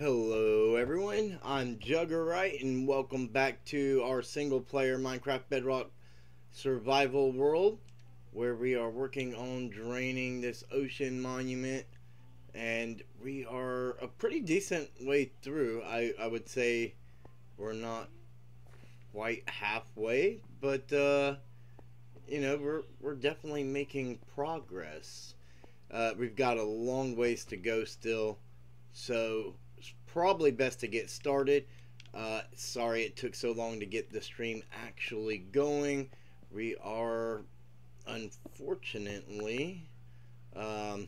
Hello everyone, I'm Jugerite and welcome back to our single player Minecraft Bedrock survival world where we are working on draining this ocean monument and we are a pretty decent way through. I, I would say we're not quite halfway, but uh, you know, we're, we're definitely making progress. Uh, we've got a long ways to go still, so probably best to get started. Uh, sorry it took so long to get the stream actually going. We are, unfortunately, um,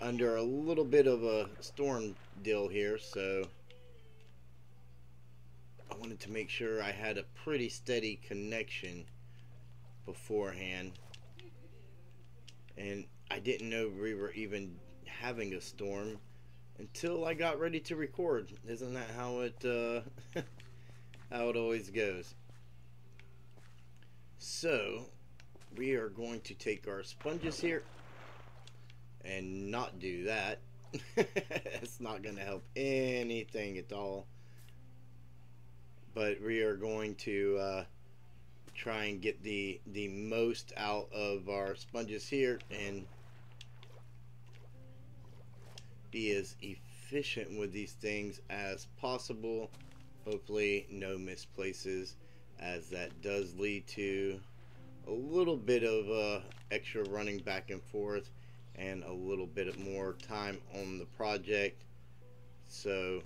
under a little bit of a storm deal here, so I wanted to make sure I had a pretty steady connection beforehand. And I didn't know we were even having a storm until I got ready to record. Isn't that how it uh, how it always goes? So we are going to take our sponges here and not do that. it's not going to help anything at all. But we are going to uh, try and get the the most out of our sponges here and be as efficient with these things as possible. Hopefully no misplaces as that does lead to a little bit of uh, extra running back and forth and a little bit more time on the project. So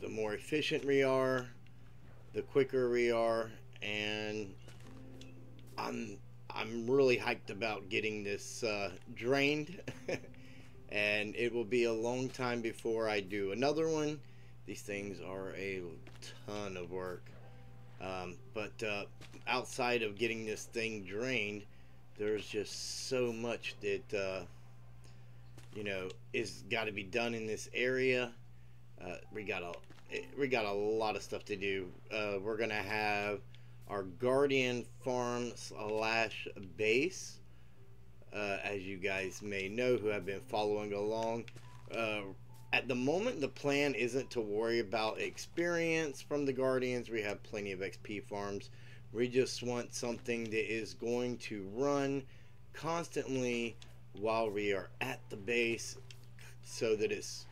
the more efficient we are, the quicker we are, and I'm I'm really hyped about getting this uh, drained. and it will be a long time before I do another one. These things are a ton of work. Um, but uh, outside of getting this thing drained, there's just so much that uh, you know is got to be done in this area. Uh, we got a we got a lot of stuff to do. Uh, we're gonna have our guardian farm slash base uh, as you guys may know who have been following along. Uh, at the moment, the plan isn't to worry about experience from the Guardians. We have plenty of XP farms. We just want something that is going to run constantly while we are at the base so that it's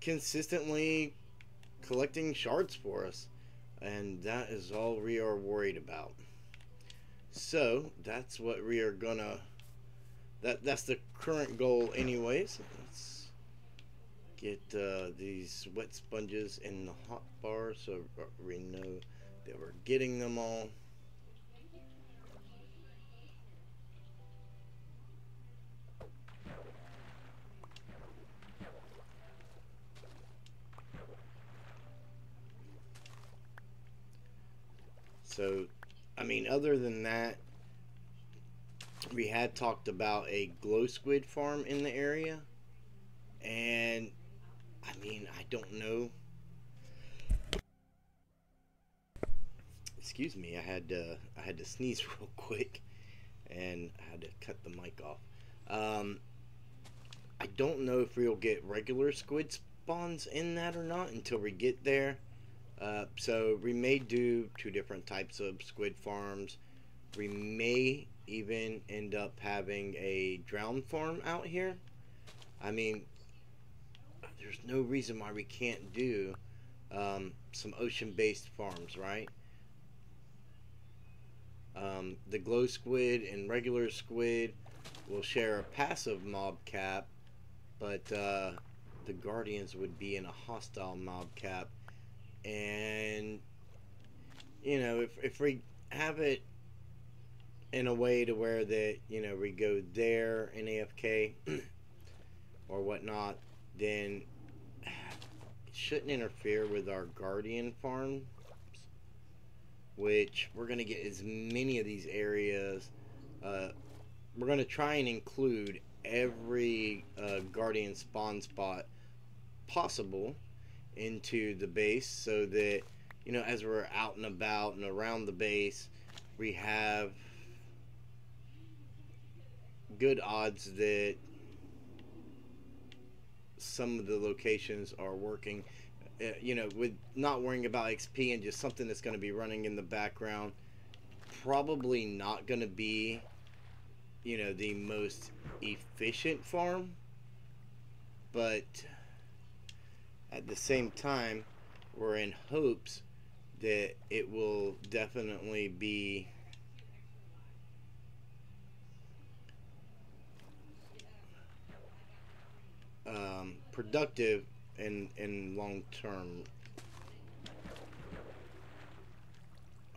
consistently collecting shards for us. And that is all we are worried about. So, that's what we are gonna that that's the current goal anyways. Let's get uh, these wet sponges in the hot bar so we know that we're getting them all. So I mean other than that we had talked about a glow squid farm in the area. And I mean I don't know. Excuse me I had to I had to sneeze real quick and I had to cut the mic off. Um, I don't know if we'll get regular squid spawns in that or not until we get there. Uh, so we may do two different types of squid farms. We may even end up having a drown farm out here. I mean, there's no reason why we can't do um, some ocean-based farms, right? Um, the glow squid and regular squid will share a passive mob cap, but uh, the guardians would be in a hostile mob cap. And, you know, if, if we have it in a way to where that you know we go there in AFK or whatnot, then shouldn't interfere with our guardian farms. Which we're gonna get as many of these areas. Uh, we're gonna try and include every uh, guardian spawn spot possible into the base so that you know as we're out and about and around the base we have good odds that some of the locations are working. Uh, you know, with not worrying about XP and just something that's going to be running in the background. Probably not going to be, you know, the most efficient farm. But at the same time, we're in hopes that it will definitely be um, productive in in long term.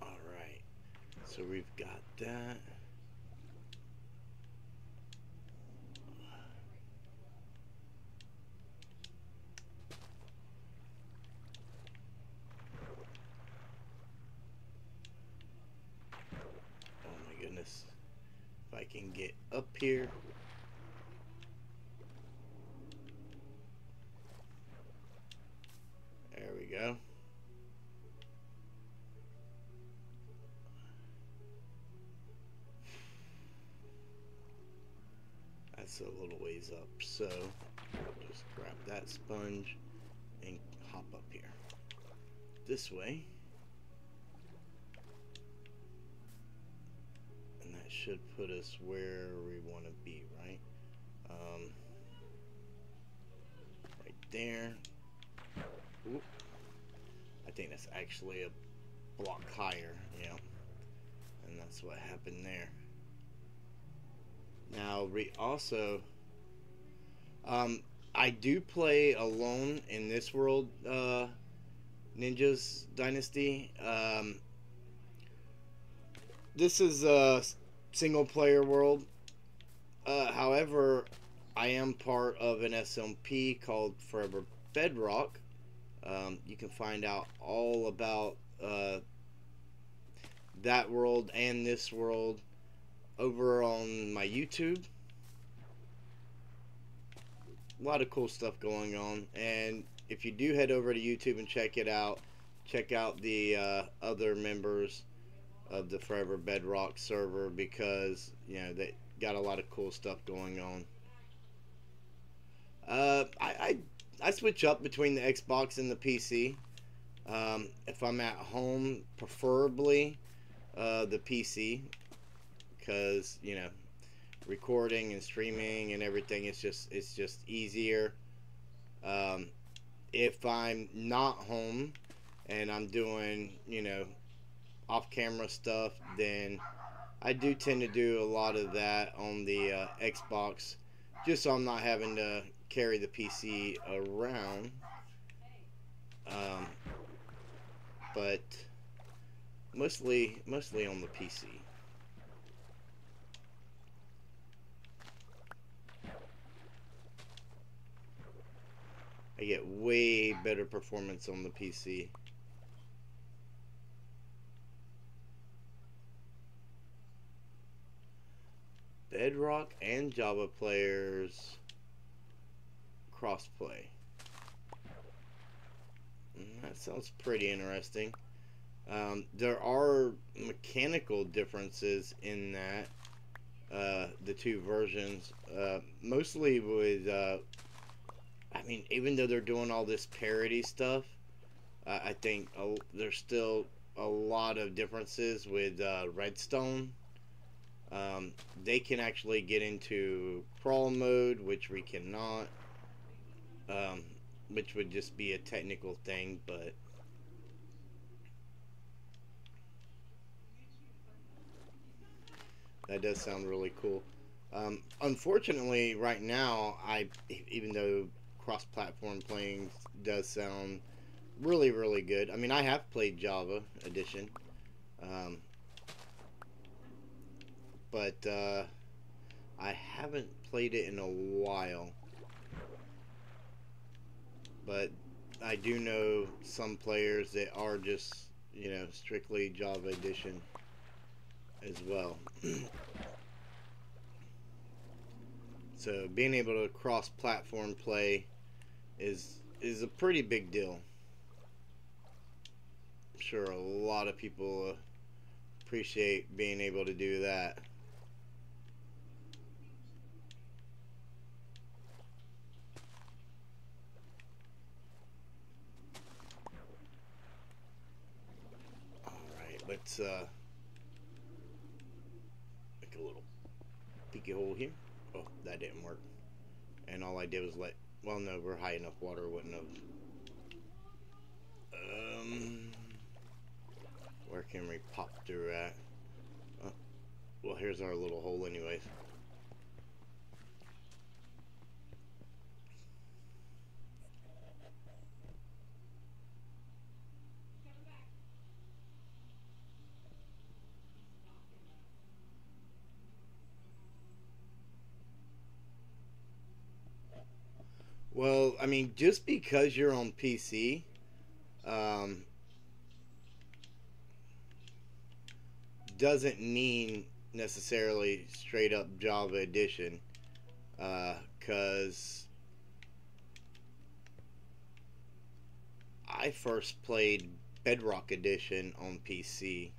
All right, so we've got that. Oh my goodness. If I can get up here. There we go. That's a little ways up, so I'll just grab that sponge and hop up here. This way. And that should put us where we want to be, right? Um, right there. Oop. I think that's actually a block higher, yeah. And that's what happened there. Now, we also, um, I do play alone in this world, uh, Ninjas Dynasty. Um, this is a single player world. Uh, however, I am part of an SMP called Forever Bedrock. Um, you can find out all about uh, that world and this world over on my YouTube. A lot of cool stuff going on, and if you do head over to YouTube and check it out, check out the uh, other members of the Forever Bedrock server because you know they got a lot of cool stuff going on. Uh, I, I I switch up between the Xbox and the PC. Um, if I'm at home, preferably uh, the PC, because you know, recording and streaming and everything is just it's just easier. Um, if I'm not home and I'm doing you know off-camera stuff, then I do tend to do a lot of that on the uh, Xbox, just so I'm not having to carry the PC around. Um, but mostly, mostly on the PC. I get way better performance on the PC. Bedrock and Java players crossplay. Mm, that sounds pretty interesting. Um, there are mechanical differences in that, uh, the two versions. Uh, mostly with, uh, I mean, even though they're doing all this parity stuff, I think there's still a lot of differences with uh, Redstone. Um, they can actually get into crawl mode, which we cannot um, which would just be a technical thing, but that does sound really cool. Um, unfortunately, right now, I even though cross-platform playing does sound really, really good. I mean, I have played Java Edition, um, but uh, I haven't played it in a while but I do know some players that are just, you know, strictly Java Edition as well. so being able to cross-platform play is is a pretty big deal. I'm sure a lot of people appreciate being able to do that. Let's uh, make a little peeky hole here. Oh, that didn't work. And all I did was let, well, no, we're high enough water wouldn't have. Um, where can we pop through at? Oh, well, here's our little hole anyways. Well, I mean, just because you're on PC, um, doesn't mean necessarily straight up Java Edition, because uh, I first played Bedrock Edition on PC,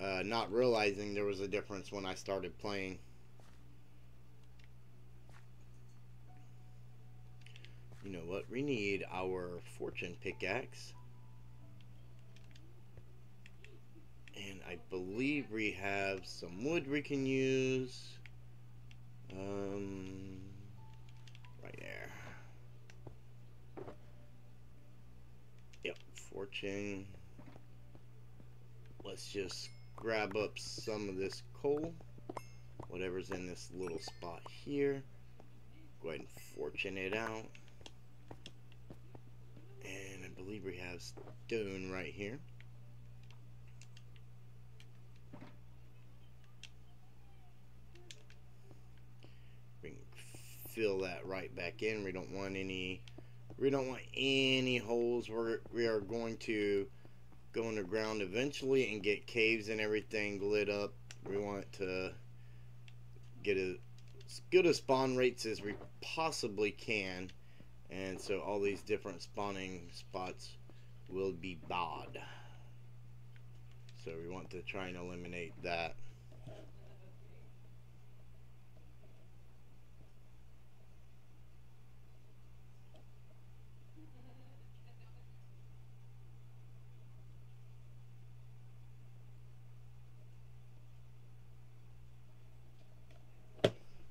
uh, not realizing there was a difference when I started playing. You know what? We need our fortune pickaxe. And I believe we have some wood we can use. Um, right there. Yep, fortune. Let's just grab up some of this coal. Whatever's in this little spot here. Go ahead and fortune it out believe we have stone right here. We can fill that right back in. We don't want any we don't want any holes. We're, we are going to go underground eventually and get caves and everything lit up. We want to get as good a spawn rates as we possibly can and so all these different spawning spots will be bad so we want to try and eliminate that.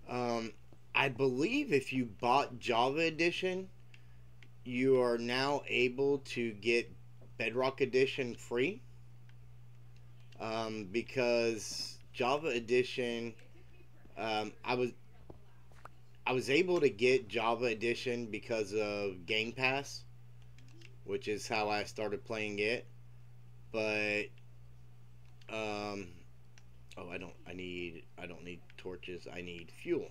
Um, I believe if you bought Java Edition, you are now able to get Bedrock Edition free um, because Java Edition, um, I was I was able to get Java Edition because of Game Pass, which is how I started playing it. But um, oh, I don't. I need. I don't need torches. I need fuel.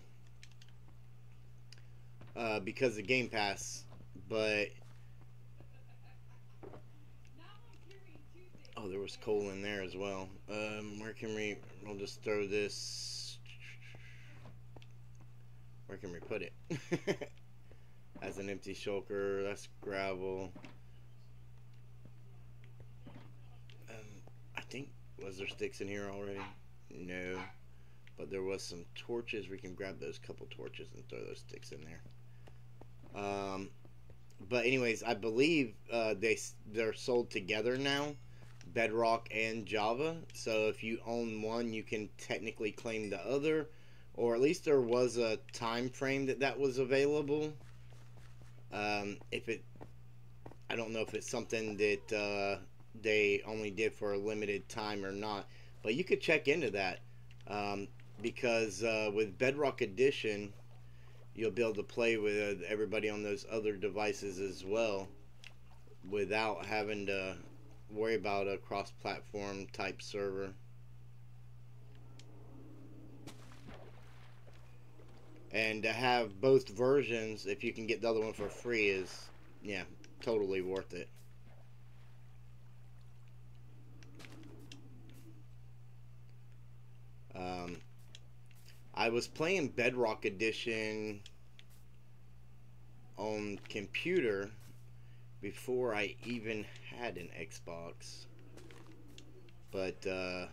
Uh, because the Game Pass but oh, there was coal in there as well. Um, where can we? We'll just throw this. Where can we put it? As an empty shulker, that's gravel. Um, I think was there sticks in here already? No, but there was some torches. We can grab those couple torches and throw those sticks in there. Um, but anyways, I believe uh, they they're sold together now, Bedrock and Java. So if you own one, you can technically claim the other, or at least there was a time frame that that was available. Um, if it, I don't know if it's something that uh, they only did for a limited time or not, but you could check into that um, because uh, with Bedrock Edition you'll be able to play with everybody on those other devices as well without having to worry about a cross-platform type server. And to have both versions, if you can get the other one for free, is, yeah, totally worth it. Um, I was playing Bedrock Edition on computer before I even had an Xbox. But, uh,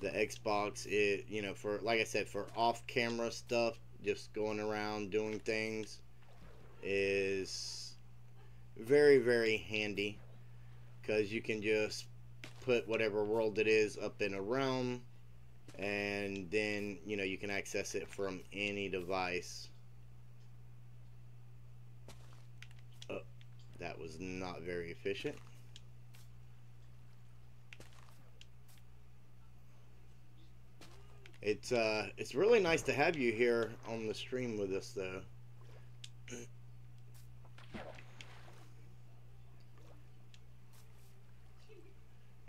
the Xbox, it, you know, for, like I said, for off camera stuff, just going around doing things, is very very handy because you can just put whatever world it is up in a realm and then you know you can access it from any device. Oh, that was not very efficient. It's uh it's really nice to have you here on the stream with us though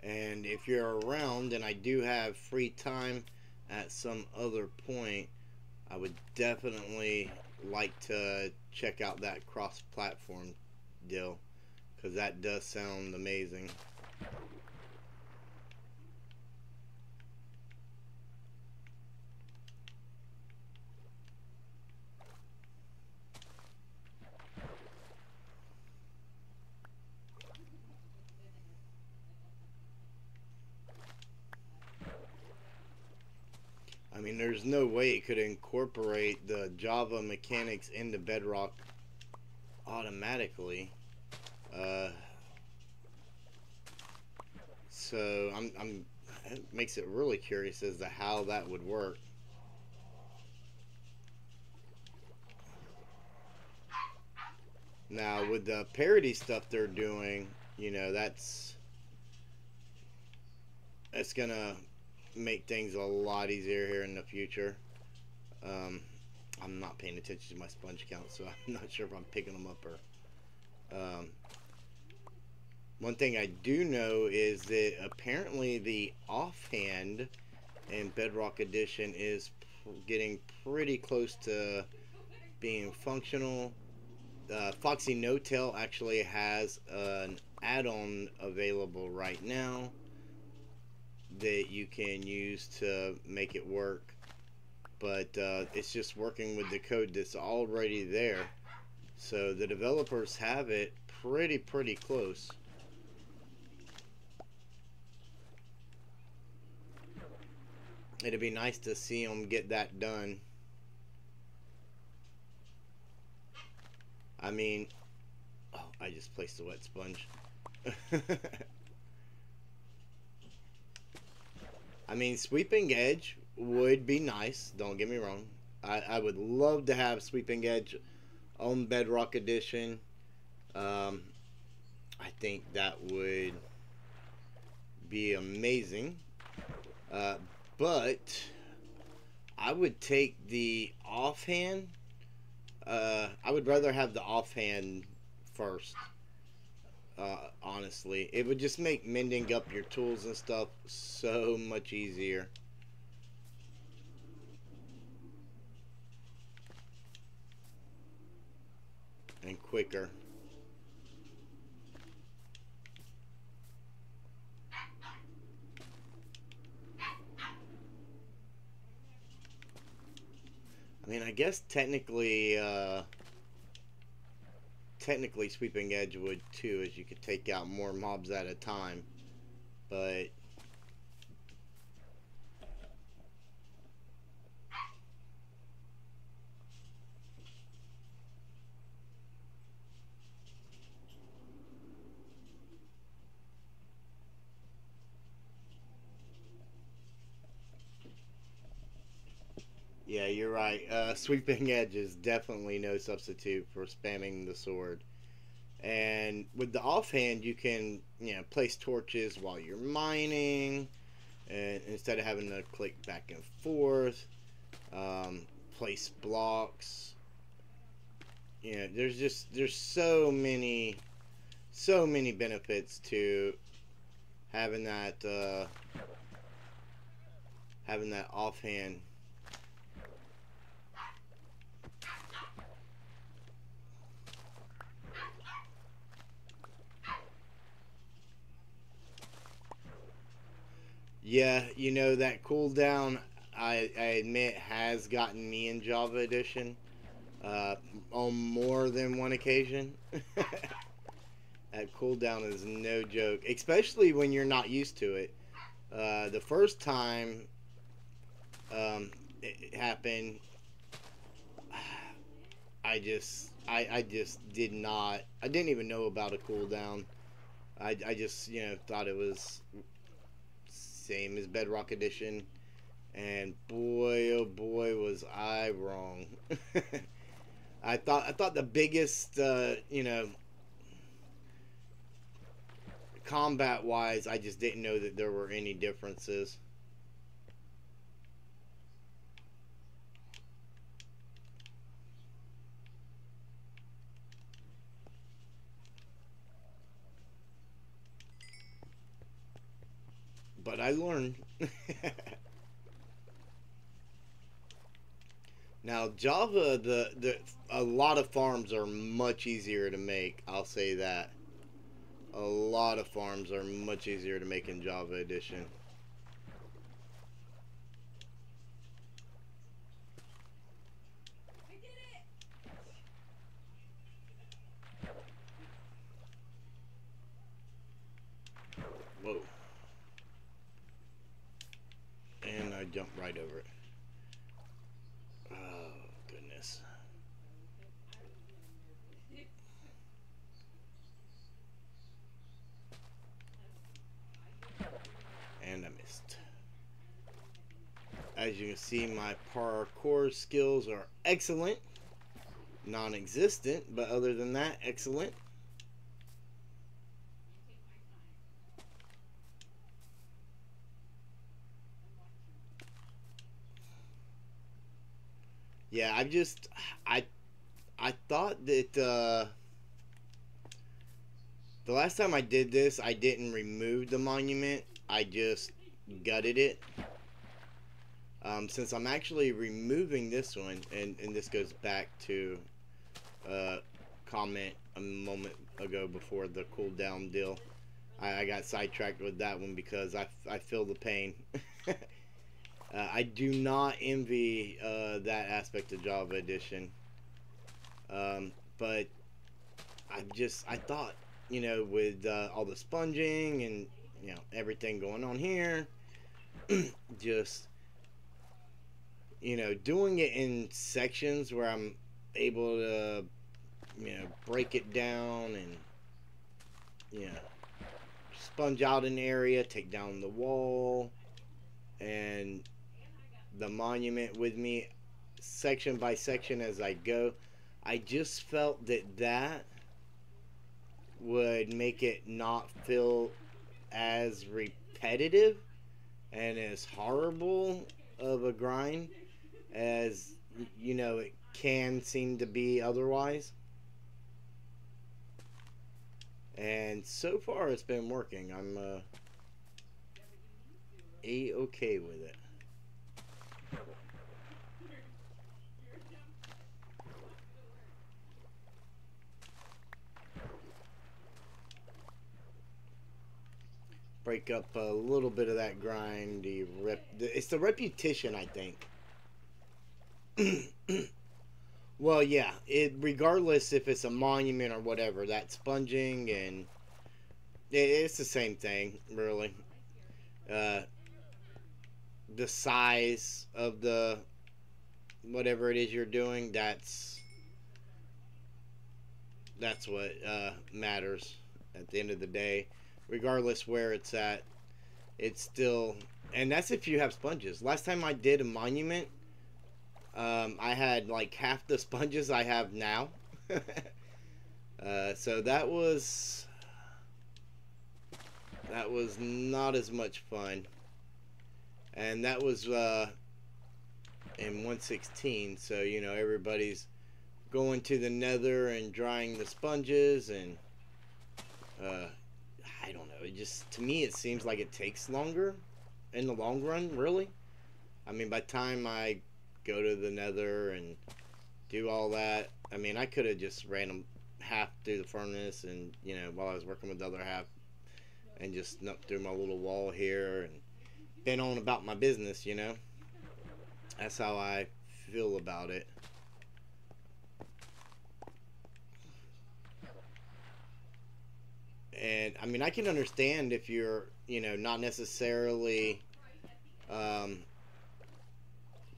and if you're around and I do have free time at some other point. I would definitely like to check out that cross-platform deal because that does sound amazing I mean, there's no way it could incorporate the Java mechanics into Bedrock automatically. Uh, so I'm, I'm, it makes it really curious as to how that would work. Now, with the parity stuff they're doing, you know, that's that's gonna make things a lot easier here in the future. Um, I'm not paying attention to my sponge count, so I'm not sure if I'm picking them up or. Um, one thing I do know is that apparently the offhand in Bedrock Edition is getting pretty close to being functional. Uh, Foxy No Tail actually has an add-on available right now that you can use to make it work but uh, it's just working with the code that's already there. So the developers have it pretty pretty close. It'd be nice to see them get that done. I mean oh I just placed a wet sponge. I mean, Sweeping Edge would be nice. Don't get me wrong. I, I would love to have Sweeping Edge on Bedrock Edition. Um, I think that would be amazing. Uh, but I would take the offhand. Uh, I would rather have the offhand first uh, honestly. It would just make mending up your tools and stuff so much easier. And quicker. I mean, I guess technically, uh, technically sweeping edge would too, as you could take out more mobs at a time. But Yeah, you're right. Uh, sweeping edge is definitely no substitute for spamming the sword. And with the offhand, you can you know place torches while you're mining, and instead of having to click back and forth, um, place blocks. You know, there's just there's so many, so many benefits to having that uh, having that offhand Yeah, you know that cooldown. I, I admit has gotten me in Java Edition uh, on more than one occasion. that cooldown is no joke, especially when you're not used to it. Uh, the first time um, it happened, I, just I, I just did not I didn't even know about a cooldown. I, I just you know thought it was same as Bedrock Edition, and boy oh boy was I wrong. I thought I thought the biggest uh, you know combat wise I just didn't know that there were any differences. But I learned. now Java, the the a lot of farms are much easier to make. I'll say that. A lot of farms are much easier to make in Java Edition. Jump right over it. Oh, goodness. And I missed. As you can see, my parkour skills are excellent. Non-existent, but other than that, excellent. I just I I thought that uh, the last time I did this, I didn't remove the monument. I just gutted it. Um, since I'm actually removing this one, and, and this goes back to uh, comment a moment ago before the cooldown deal. I, I got sidetracked with that one because I, I feel the pain. Uh, I do not envy uh, that aspect of Java Edition. Um, but I just, I thought, you know, with uh, all the sponging and, you know, everything going on here, just, you know, doing it in sections where I'm able to, you know, break it down and, you know, sponge out an area, take down the wall, and the monument with me section by section as I go. I just felt that that would make it not feel as repetitive and as horrible of a grind as you know it can seem to be otherwise. And so far it's been working. I'm uh, a okay with it. Break up a little bit of that grind. The rep, it's the repetition, I think. well, yeah. It regardless if it's a monument or whatever, that sponging and it, it's the same thing, really. Uh, the size of the whatever it is you're doing, that's that's what uh, matters at the end of the day regardless where it's at, it's still, and that's if you have sponges. Last time I did a monument, um, I had like half the sponges I have now. uh, so that was that was not as much fun, and that was uh, in 116. So you know everybody's going to the nether and drying the sponges and uh, I don't know. It just to me it seems like it takes longer in the long run, really. I mean, by time I go to the Nether and do all that, I mean, I could have just ran half through the furnace and you know while I was working with the other half and just snuck through my little wall here and been on about my business, you know. That's how I feel about it. and I mean I can understand if you're you know not necessarily um,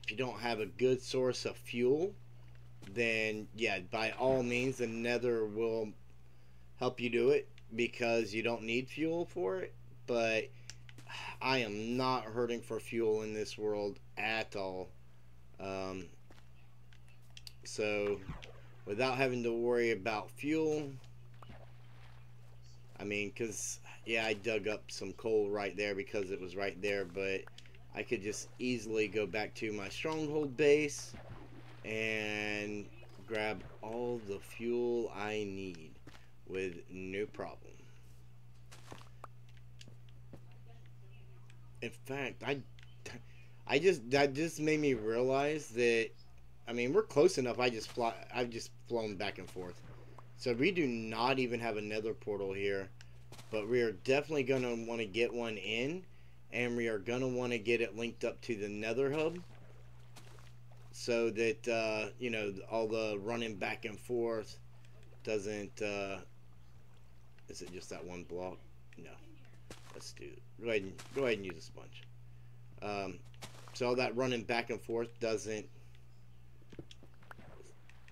if you don't have a good source of fuel then yeah, by all means, the Nether will help you do it because you don't need fuel for it. But I am not hurting for fuel in this world at all. Um, so, without having to worry about fuel, I mean, because, yeah, I dug up some coal right there because it was right there, but I could just easily go back to my stronghold base and grab all the fuel I need with no problem. In fact, I, I just that just made me realize that, I mean, we're close enough. I just fly. I've just flown back and forth, so we do not even have another portal here, but we are definitely gonna want to get one in, and we are gonna want to get it linked up to the Nether hub, so that uh, you know all the running back and forth doesn't. Uh, is it just that one block? No. Let's do. Go ahead and go ahead and use a sponge. Um, so all that running back and forth doesn't,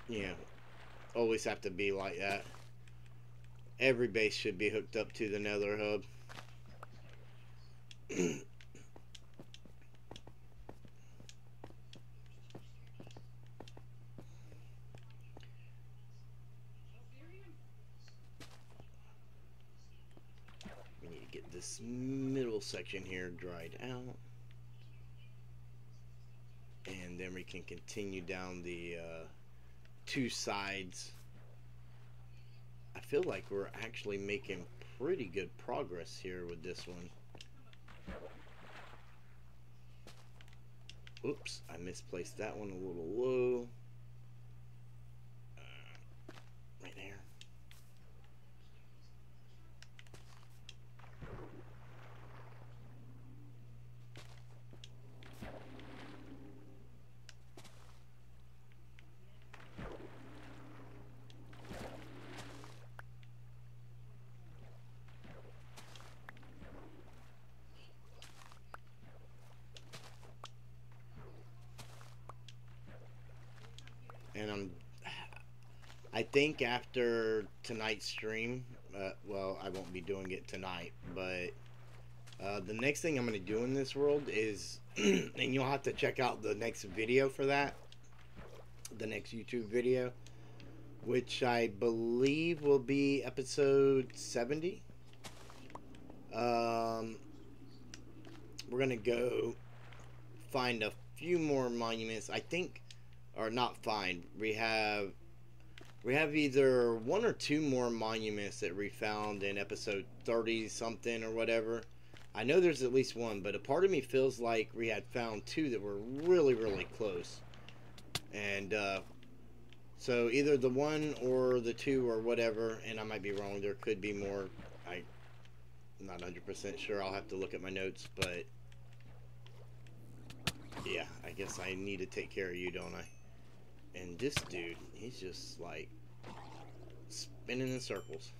you know, always have to be like that. Every base should be hooked up to the Nether hub. this middle section here dried out. And then we can continue down the uh, two sides. I feel like we're actually making pretty good progress here with this one. Oops, I misplaced that one a little low. and I'm I think after tonight's stream, uh, well, I won't be doing it tonight, but uh, the next thing I'm going to do in this world is, and you'll have to check out the next video for that, the next YouTube video, which I believe will be episode 70. Um, we're going to go find a few more monuments. I think or not find. We have we have either one or two more monuments that we found in episode 30 something or whatever. I know there's at least one, but a part of me feels like we had found two that were really, really close. And uh, so either the one or the two or whatever, and I might be wrong, there could be more. I, I'm not 100% sure. I'll have to look at my notes, but yeah, I guess I need to take care of you, don't I? And this dude, he's just like spinning in circles.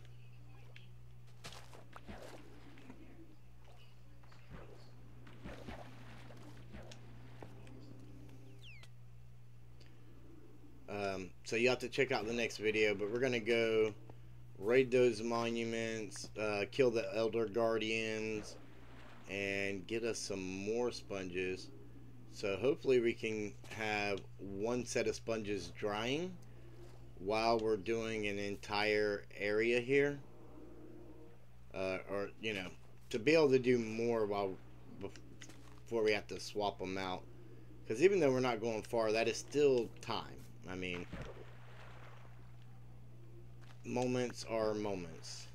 Um, so you have to check out the next video, but we're going to go raid those monuments, uh, kill the Elder Guardians, and get us some more sponges. So hopefully we can have one set of sponges drying while we're doing an entire area here. Uh, or, you know, to be able to do more while before we have to swap them out. Because even though we're not going far, that is still time. I mean, moments are moments.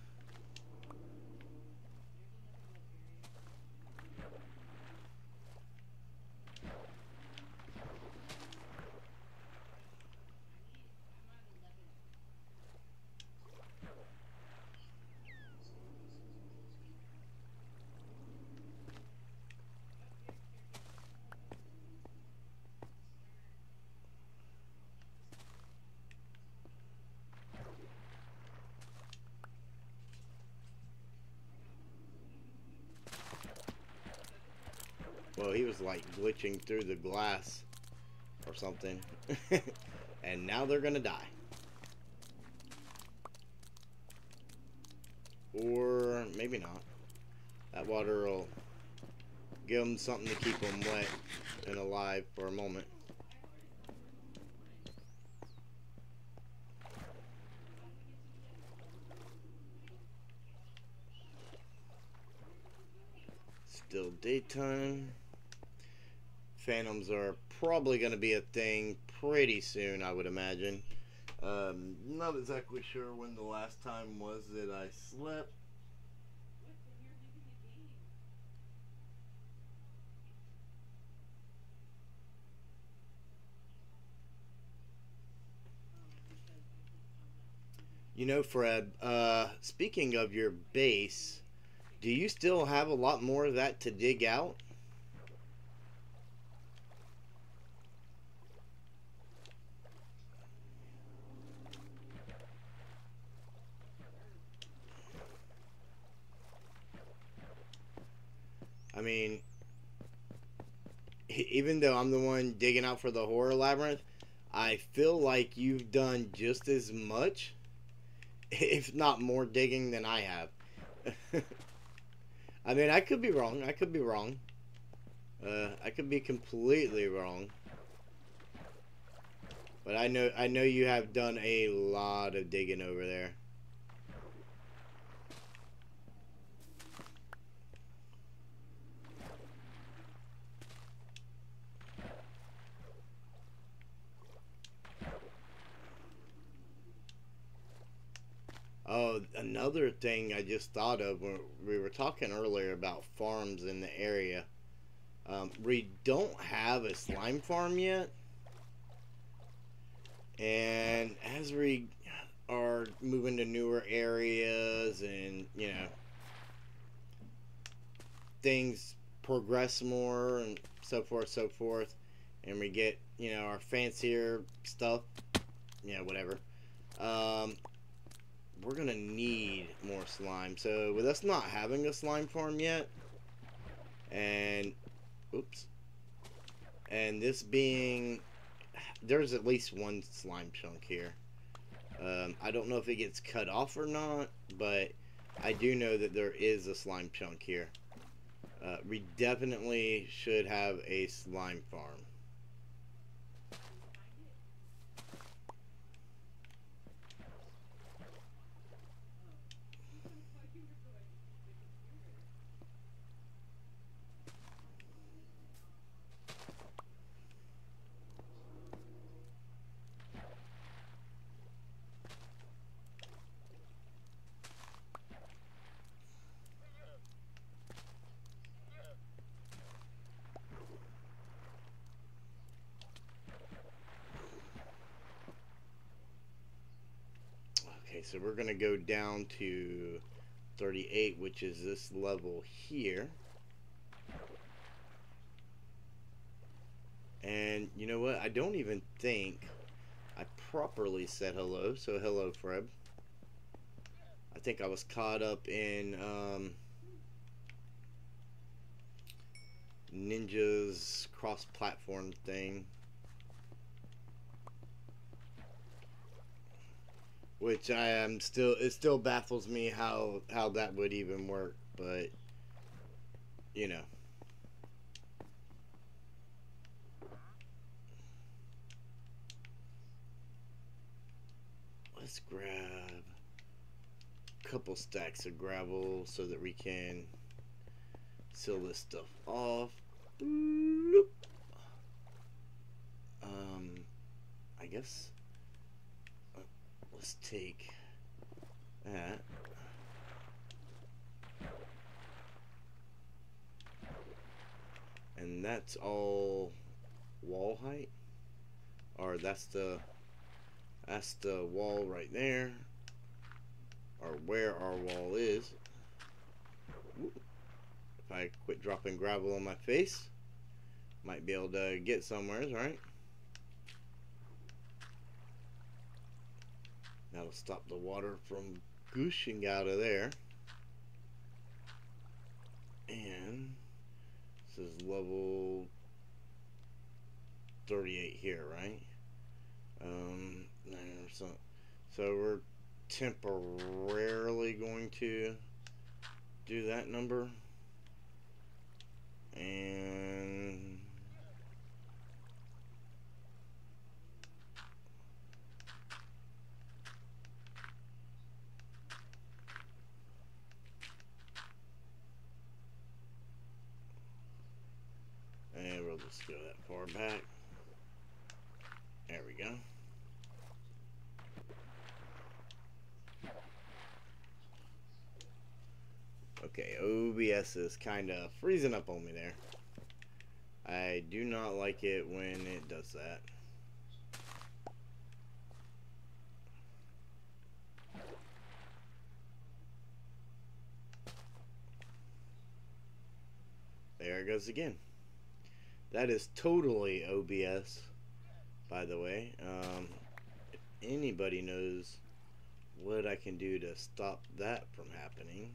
Well, he was like glitching through the glass or something. And now they're gonna die. Or maybe not. That water will give them something to keep them wet and alive for a moment. Still daytime. Phantoms are probably going to be a thing pretty soon, I would imagine. Um, not exactly sure when the last time was that I slept. You know, Fred, uh, speaking of your base, do you still have a lot more of that to dig out? I mean, even though I'm the one digging out for the horror labyrinth, I feel like you've done just as much, if not more digging than I have. I mean, I could be wrong. I could be wrong. Uh, I could be completely wrong. But I know I know you have done a lot of digging over there. Oh, another thing I just thought of when we were talking earlier about farms in the area. Um, we don't have a slime farm yet. And as we are moving to newer areas and, you know, things progress more and so forth, so forth, and we get, you know, our fancier stuff, you know, whatever. Um, we're gonna need more slime. So with us not having a slime farm yet, and oops, and this being there's at least one slime chunk here. Um, I don't know if it gets cut off or not, but I do know that there is a slime chunk here. Uh, we definitely should have a slime farm. Okay, so we're going to go down to 38, which is this level here. And you know what? I don't even think I properly said hello. So hello, Fred. I think I was caught up in um, Ninja's cross-platform thing. Which I am still it still baffles me how how that would even work, but you know. Let's grab a couple stacks of gravel so that we can seal this stuff off. Um, I guess let's take that. And that's all wall height. Or that's the that's the wall right there. Or where our wall is. If I quit dropping gravel on my face, might be able to get somewhere, right? That'll stop the water from gushing out of there. And this is level 38 here, right? Um, So we're temporarily going to do that number. And we'll just go that far back. There we go. Okay, OBS is kind of freezing up on me there. I do not like it when it does that. There it goes again. That is totally OBS, by the way. Um, if anybody knows what I can do to stop that from happening,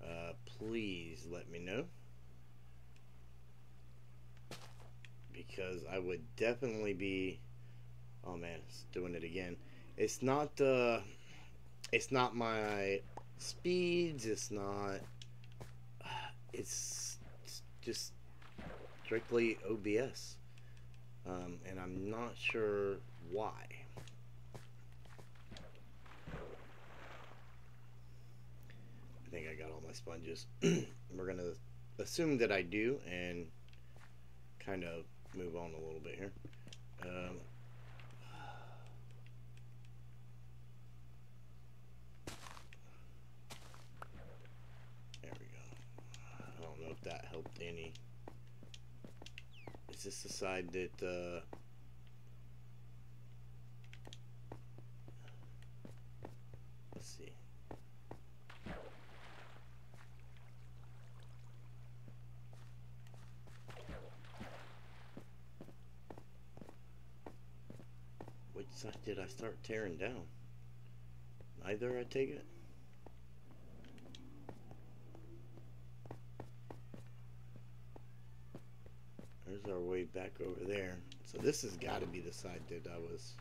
uh, please let me know. Because I would definitely be. Oh man, it's doing it again. It's not uh, it's not my speeds. It's not. It's, it's just strictly OBS, um, and I'm not sure why. I think I got all my sponges. We're going to assume that I do and kind of move on a little bit here. Um, there we go. I don't know if that helped any. Is this the side that... Uh, let's see. Which side did I start tearing down? Neither, I take it? There's our way back over there. So this has got to be the side that I was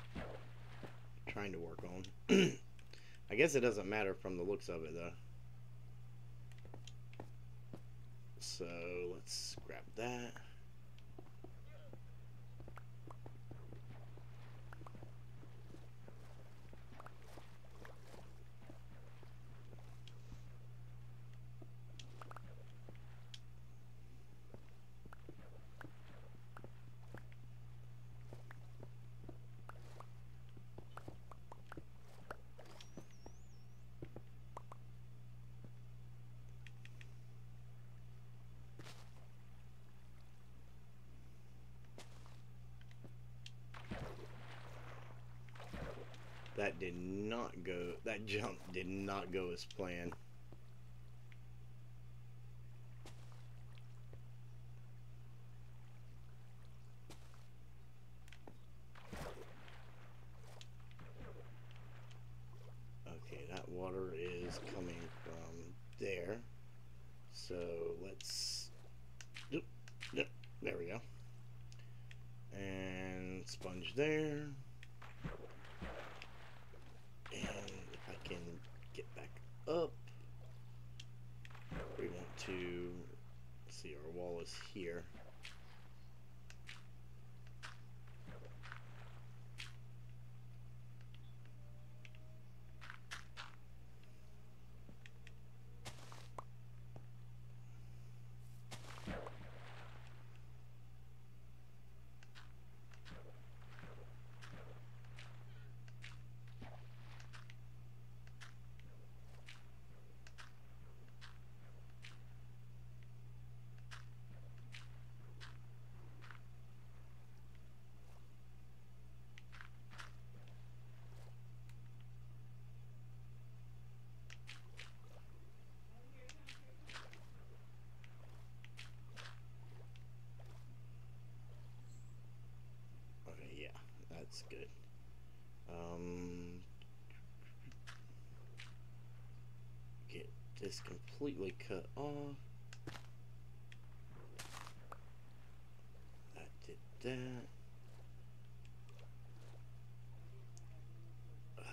trying to work on. I guess it doesn't matter from the looks of it though. So let's grab that. That did not go, jump did not go as planned. that's good. Um, get this completely cut off. That did that. Uh,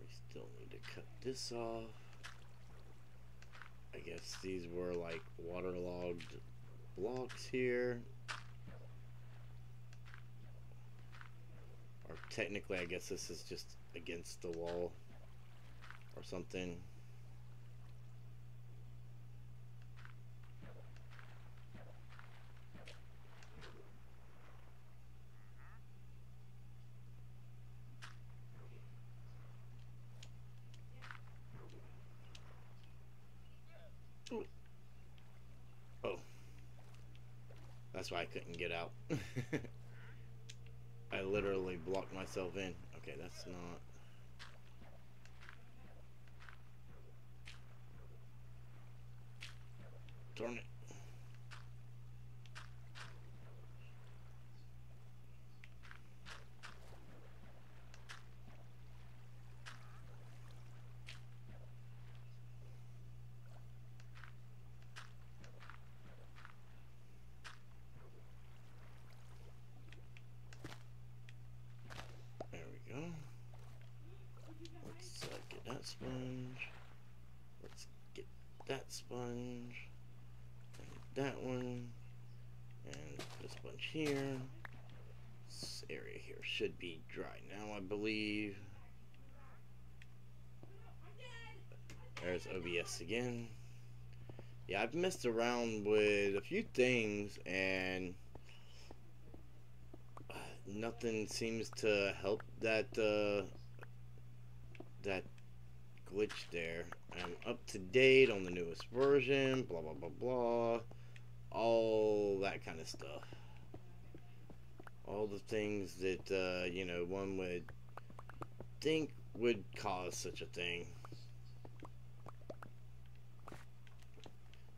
we still need to cut this off. I guess these were like waterlogged blocks here. Technically, I guess this is just against the wall or something. Oh. That's why I couldn't get out. Okay, that's not... Darn it. There we go. Let's uh, get that sponge. Let's get that sponge. And that one. And this sponge here. This area here should be dry There's OBS again. Yeah, I've messed around with a few things and nothing seems to help that uh, that glitch there. I'm up to date on the newest version, blah blah blah blah, all that kind of stuff. All the things that uh, you know one would think would cause such a thing.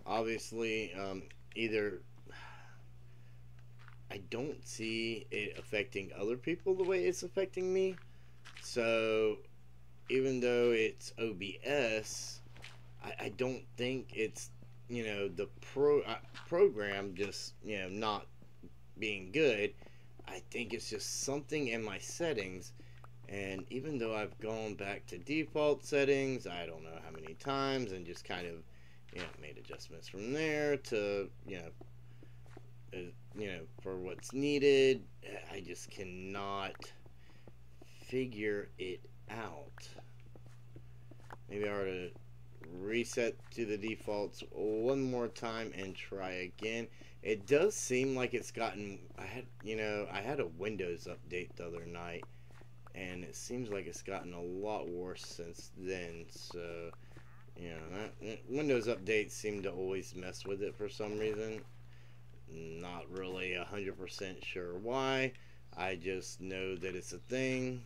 Obviously, um, either I don't see it affecting other people the way it's affecting me. So, even though it's OBS, I, I don't think it's you know the pro uh, program just you know not being good. I think it's just something in my settings. And even though I've gone back to default settings, I don't know how many times, and just kind of you know made adjustments from there to you know uh, you know, for what's needed. I just cannot figure it out. Maybe I ought to reset to the defaults one more time and try again. It does seem like it's gotten, I had, you know, I had a Windows update the other night and it seems like it's gotten a lot worse since then. So, you know, that, Windows updates seem to always mess with it for some reason. Not really a hundred percent sure why. I just know that it's a thing.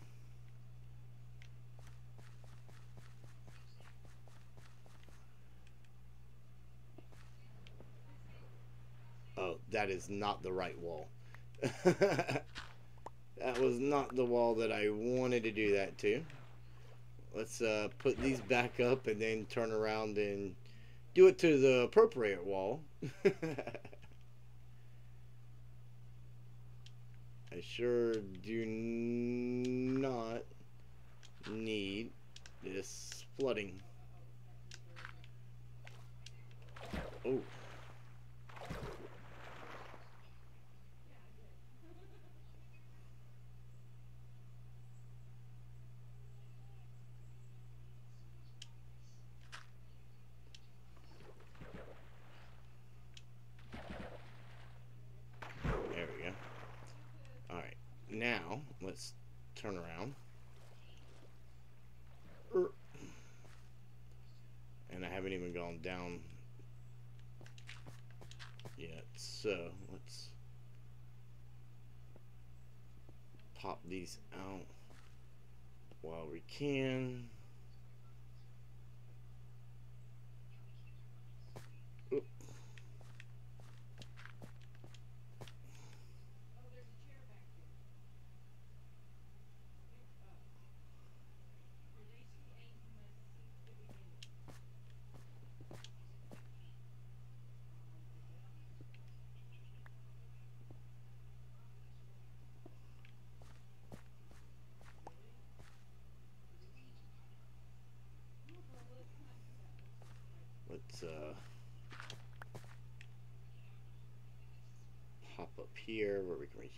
Oh, that is not the right wall. that was not the wall that I wanted to do that to. Let's uh, put these back up and then turn around and do it to the appropriate wall. I sure do not need this flooding. Oh. now let's turn around. And I haven't even gone down yet. So let's pop these out while we can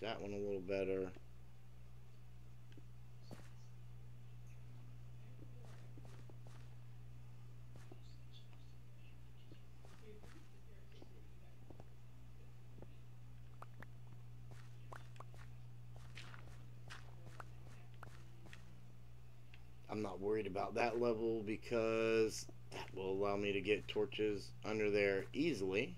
that one a little better. I'm not worried about that level because that will allow me to get torches under there easily.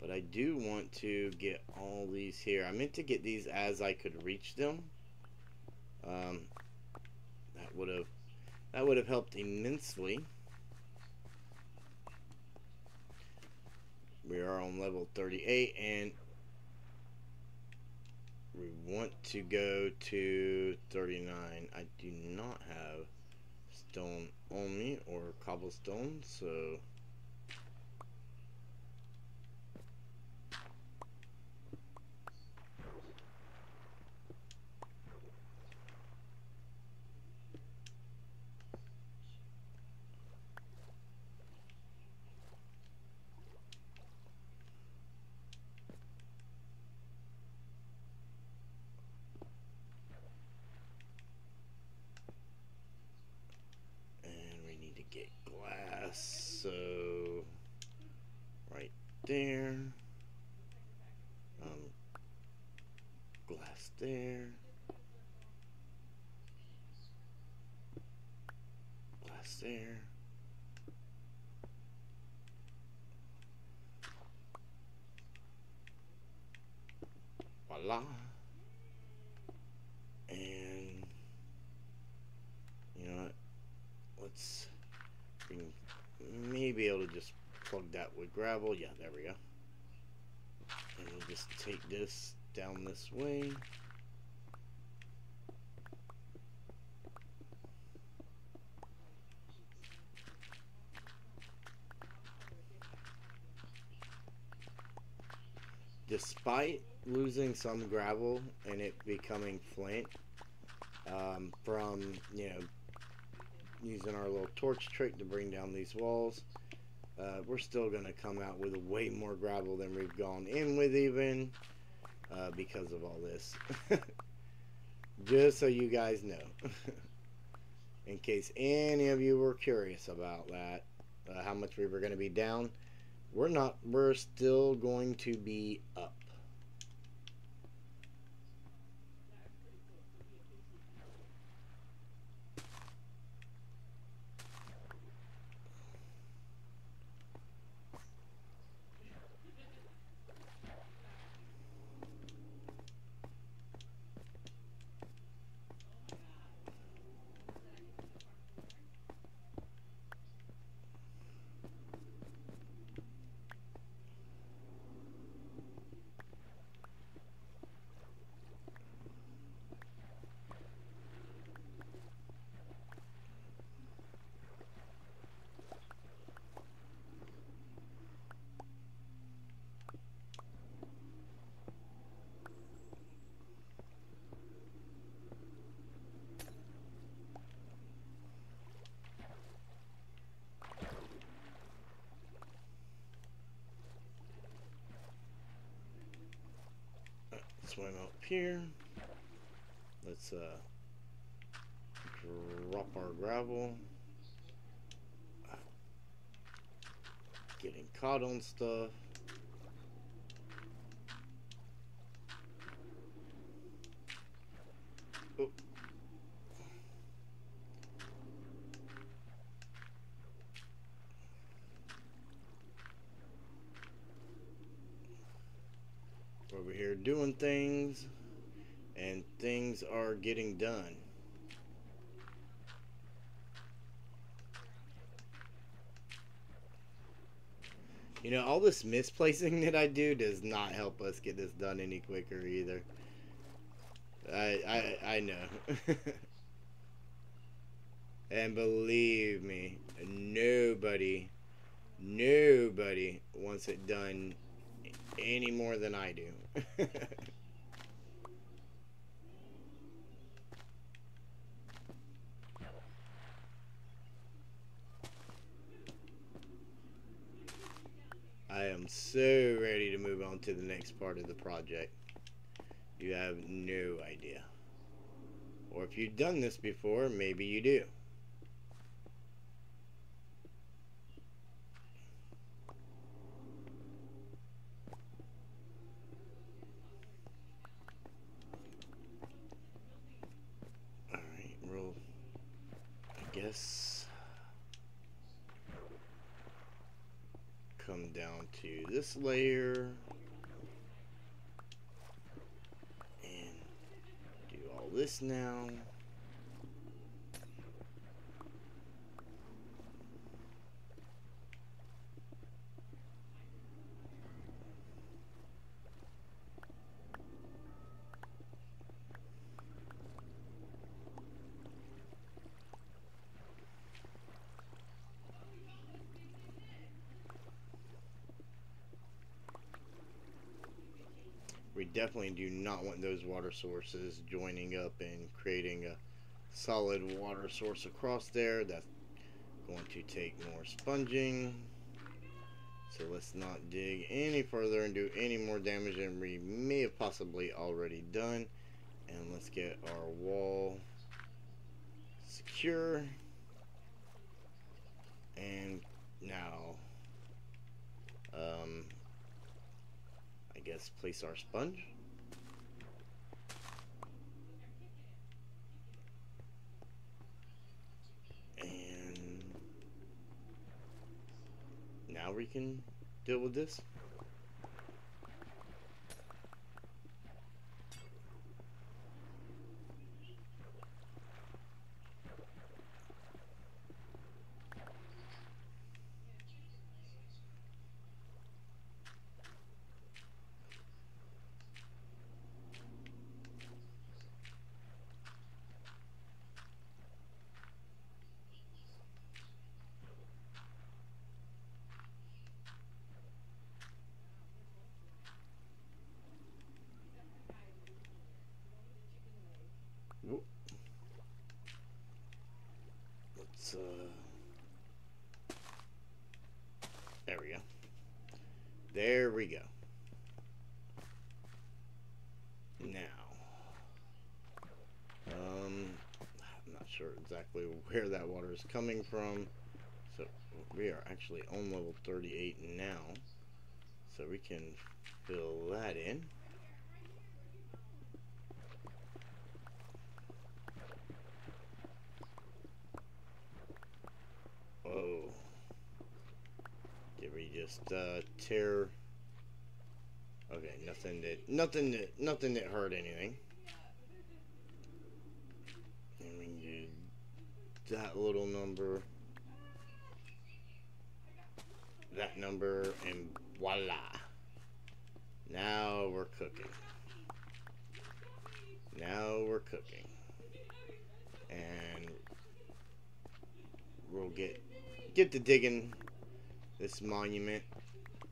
But I do want to get all these here. I meant to get these as I could reach them. Um, that would have that would have helped immensely. We are on level 38 and we want to go to 39. I do not have stone on me or cobblestone, so there. Um, glass there. Glass there. Voila. And you know what? Let's maybe able to just plug that with gravel. Yeah, there we go. And we'll just take this down this way. Despite losing some gravel and it becoming flint um, from, you know, using our little torch trick to bring down these walls, uh, we're still going to come out with way more gravel than we've gone in with even uh, because of all this. Just so you guys know. in case any of you were curious about that, uh, how much we were going to be down. We're not. We're still going to be up. Swim up here. Let's uh, drop our gravel. Getting caught on stuff. Oh. over here doing things and things are getting done. You know, all this misplacing that I do does not help us get this done any quicker either. I I, I know. and believe me, nobody, nobody wants it done any more than I do. I so ready to move on to the next part of the project. You have no idea. Or if you've done this before, maybe you do. Alright, we'll, I guess, come down to do all this now. Definitely do not want those water sources joining up and creating a solid water source across there. That's going to take more sponging. So let's not dig any further and do any more damage than we may have possibly already done. And let's get our wall secure. And now, um, guess place our sponge. And now we can deal with this. Let's, uh, there we go. There we go. Now, um, I'm not sure where that water is coming from. So we are actually on level 38 now. So we can fill that in. Whoa. Did we just uh, tear. Okay, nothing that nothing that nothing that hurt anything. And we do that little number, that number, and voila! Now we're cooking. Now we're cooking, and we'll get get to digging this monument.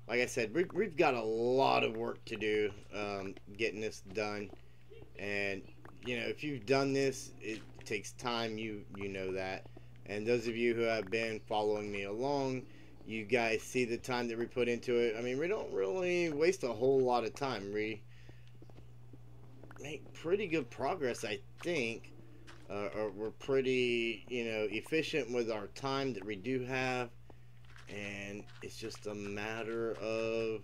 Like I said, we've, we've got a lot of work to do um, getting this done. And, you know, if you've done this, it takes time. You, you know that. And those of you who have been following me along, you guys see the time that we put into it. I mean, we don't really waste a whole lot of time. We make pretty good progress, I think. Uh, or we're pretty, you know, efficient with our time that we do have and it's just a matter of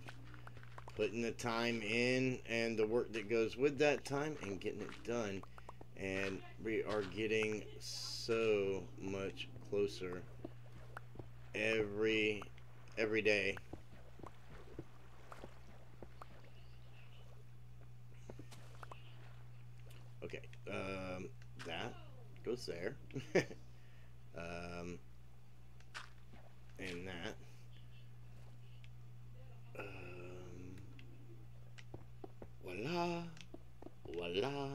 putting the time in and the work that goes with that time and getting it done and we are getting so much closer every every day okay um, that goes there um, in that. Um, voila, voila.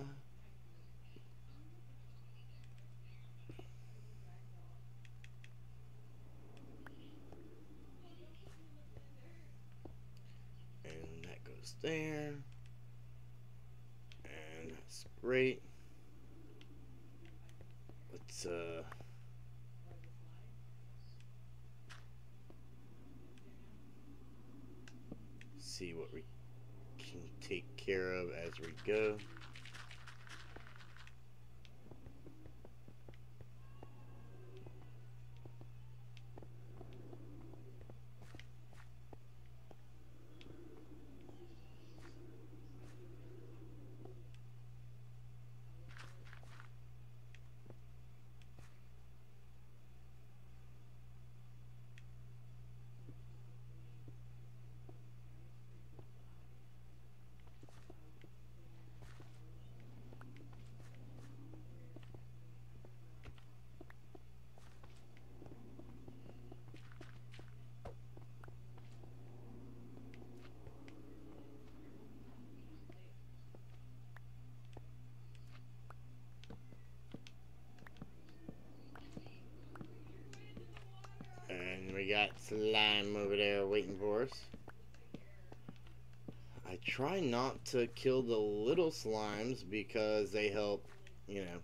And that there. And that's great. Let's, uh, see what we can take care of as we go. And we got slime over there waiting for us. I try not to kill the little slimes because they help, you know,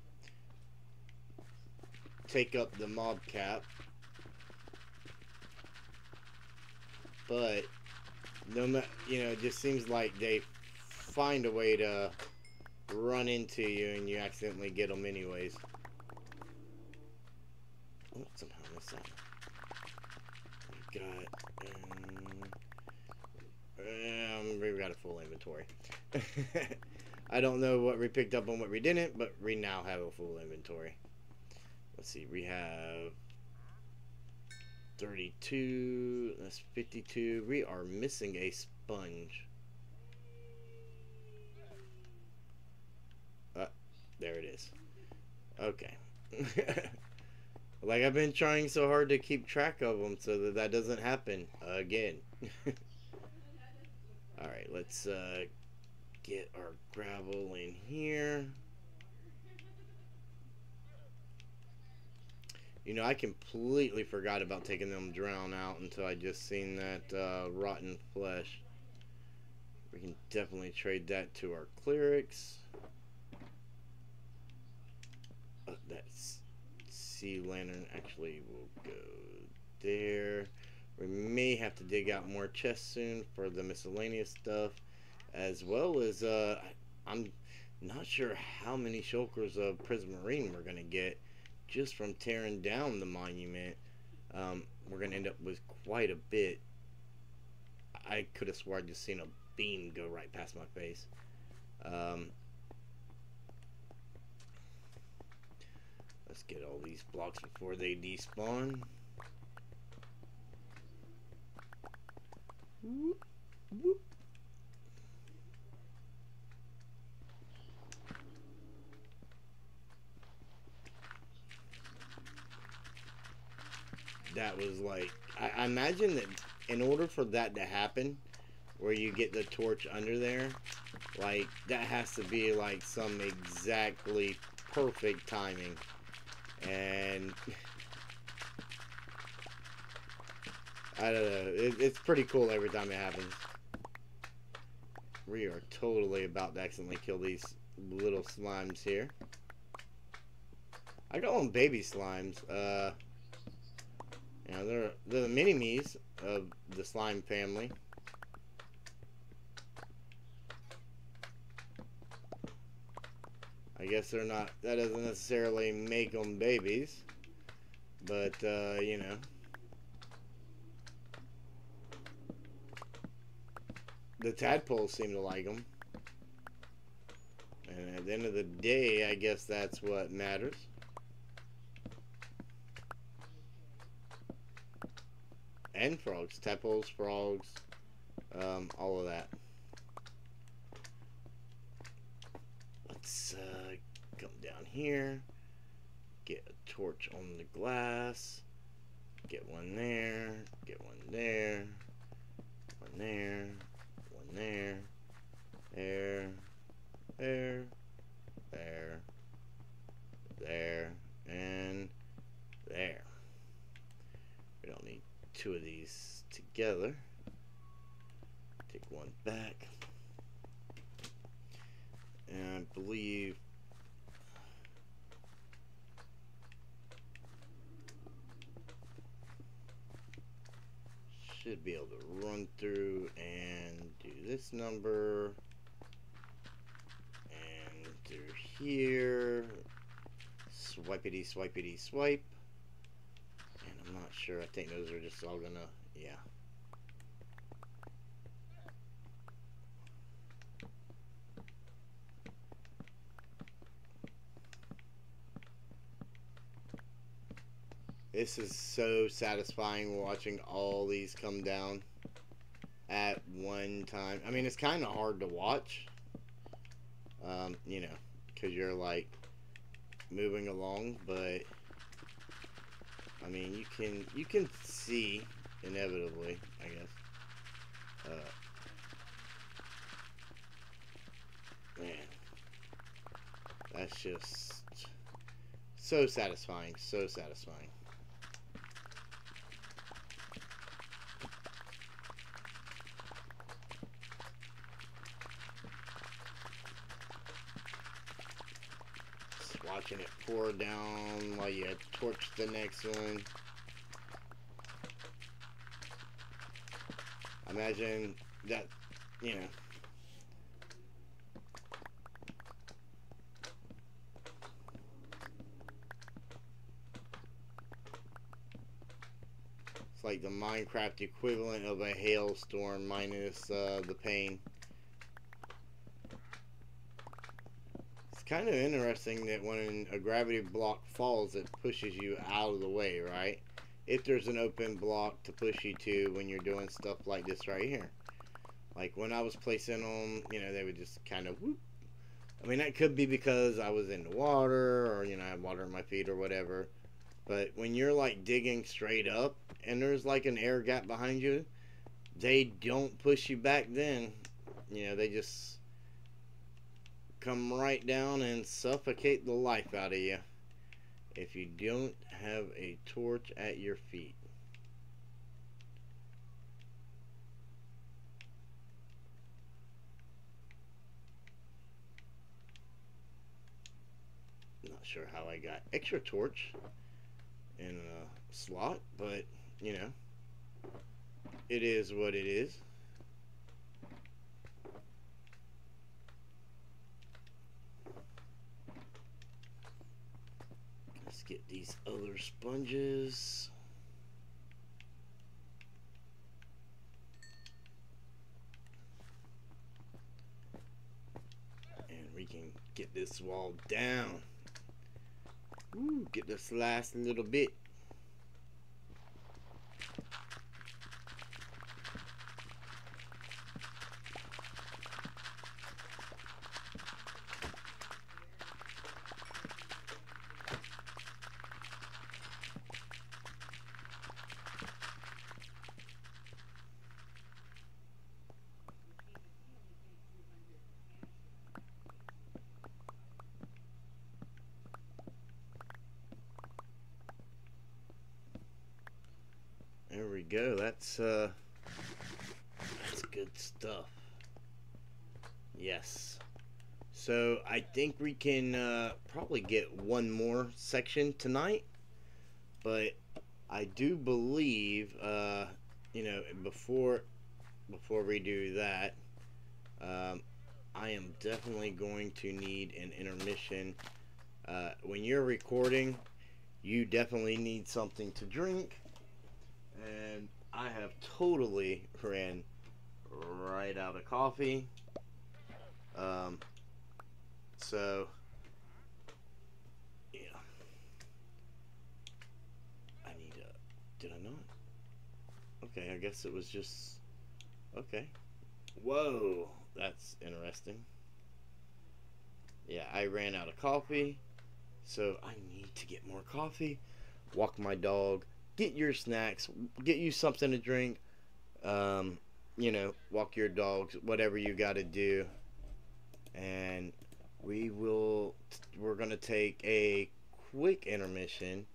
take up the mob cap. But no matter, you know, it just seems like they find a way to run into you and you accidentally get them anyways. Oh, somehow missed that. We've got, um, um, we've got a full inventory. I don't know what we picked up on what we didn't, but we now have a full inventory. Let's see, we have 32, that's 52. We are missing a sponge. Uh, there it is. Okay. like I've been trying so hard to keep track of them so that that doesn't happen again. Alright, let's uh, get our gravel in here. You know, I completely forgot about taking them drown out until I just seen that uh, rotten flesh. We can definitely trade that to our clerics. Uh, that's sea lantern actually will go there. We may have to dig out more chests soon for the miscellaneous stuff, as well as uh, I'm not sure how many shulkers of prismarine we're gonna get just from tearing down the monument. Um, we're gonna end up with quite a bit. I could have sworn I just seen a beam go right past my face. Um, let's get all these blocks before they despawn. Whoop, whoop. That was like, I, I imagine that in order for that to happen, where you get the torch under there, like that has to be like some exactly perfect timing. And I don't know. It, it's pretty cool every time it happens. We are totally about to accidentally kill these little slimes here. I call them baby slimes. Uh, you know, they're, they're the mini-me's of the slime family. I guess they're not, that doesn't necessarily make them babies. But, uh, you know. The tadpoles seem to like them. And at the end of the day, I guess that's what matters. And frogs. Tadpoles, frogs, um, all of that. Let's uh, come down here. Get a torch on the glass. Get one there. Get one there. One there there, there, there, there, there, and there. We don't need two of these together. Take one back. And I believe should be able to run through and this number and through here. Swipey swipey swipe. And I'm not sure. I think those are just all gonna, yeah. This is so satisfying watching all these come down at one time. I mean, it's kind of hard to watch, um, you know, because you're like moving along, but I mean, you can you can see inevitably, I guess. Uh, man, that's just so satisfying, so satisfying. Watching it pour down while you torch the next one. Imagine that, you know. It's like the Minecraft equivalent of a hailstorm minus uh, the pain. Kind of interesting that when a gravity block falls, it pushes you out of the way, right? If there's an open block to push you to when you're doing stuff like this right here. Like when I was placing them, you know, they would just kind of whoop. I mean, that could be because I was in the water or, you know, I had water in my feet or whatever. But when you're like digging straight up and there's like an air gap behind you, they don't push you back then. You know, they just come right down and suffocate the life out of you if you don't have a torch at your feet. Not sure how I got extra torch in a slot, but you know, it is what it is. Get these other sponges. And we can get this wall down. Ooh, get this last little bit. There we go. That's uh that's good stuff. Yes. So I think we can uh, probably get one more section tonight, but I do believe, uh, you know, before before we do that, um, I am definitely going to need an intermission. Uh, when you're recording, you definitely need something to drink and I have totally ran right out of coffee. So, yeah. I need a. Did I not? Okay, I guess it was just. Okay. Whoa, that's interesting. Yeah, I ran out of coffee, so I need to get more coffee. Walk my dog get your snacks, get you something to drink, um, you know, walk your dogs, whatever you got to do. And we will, we're to take a quick intermission.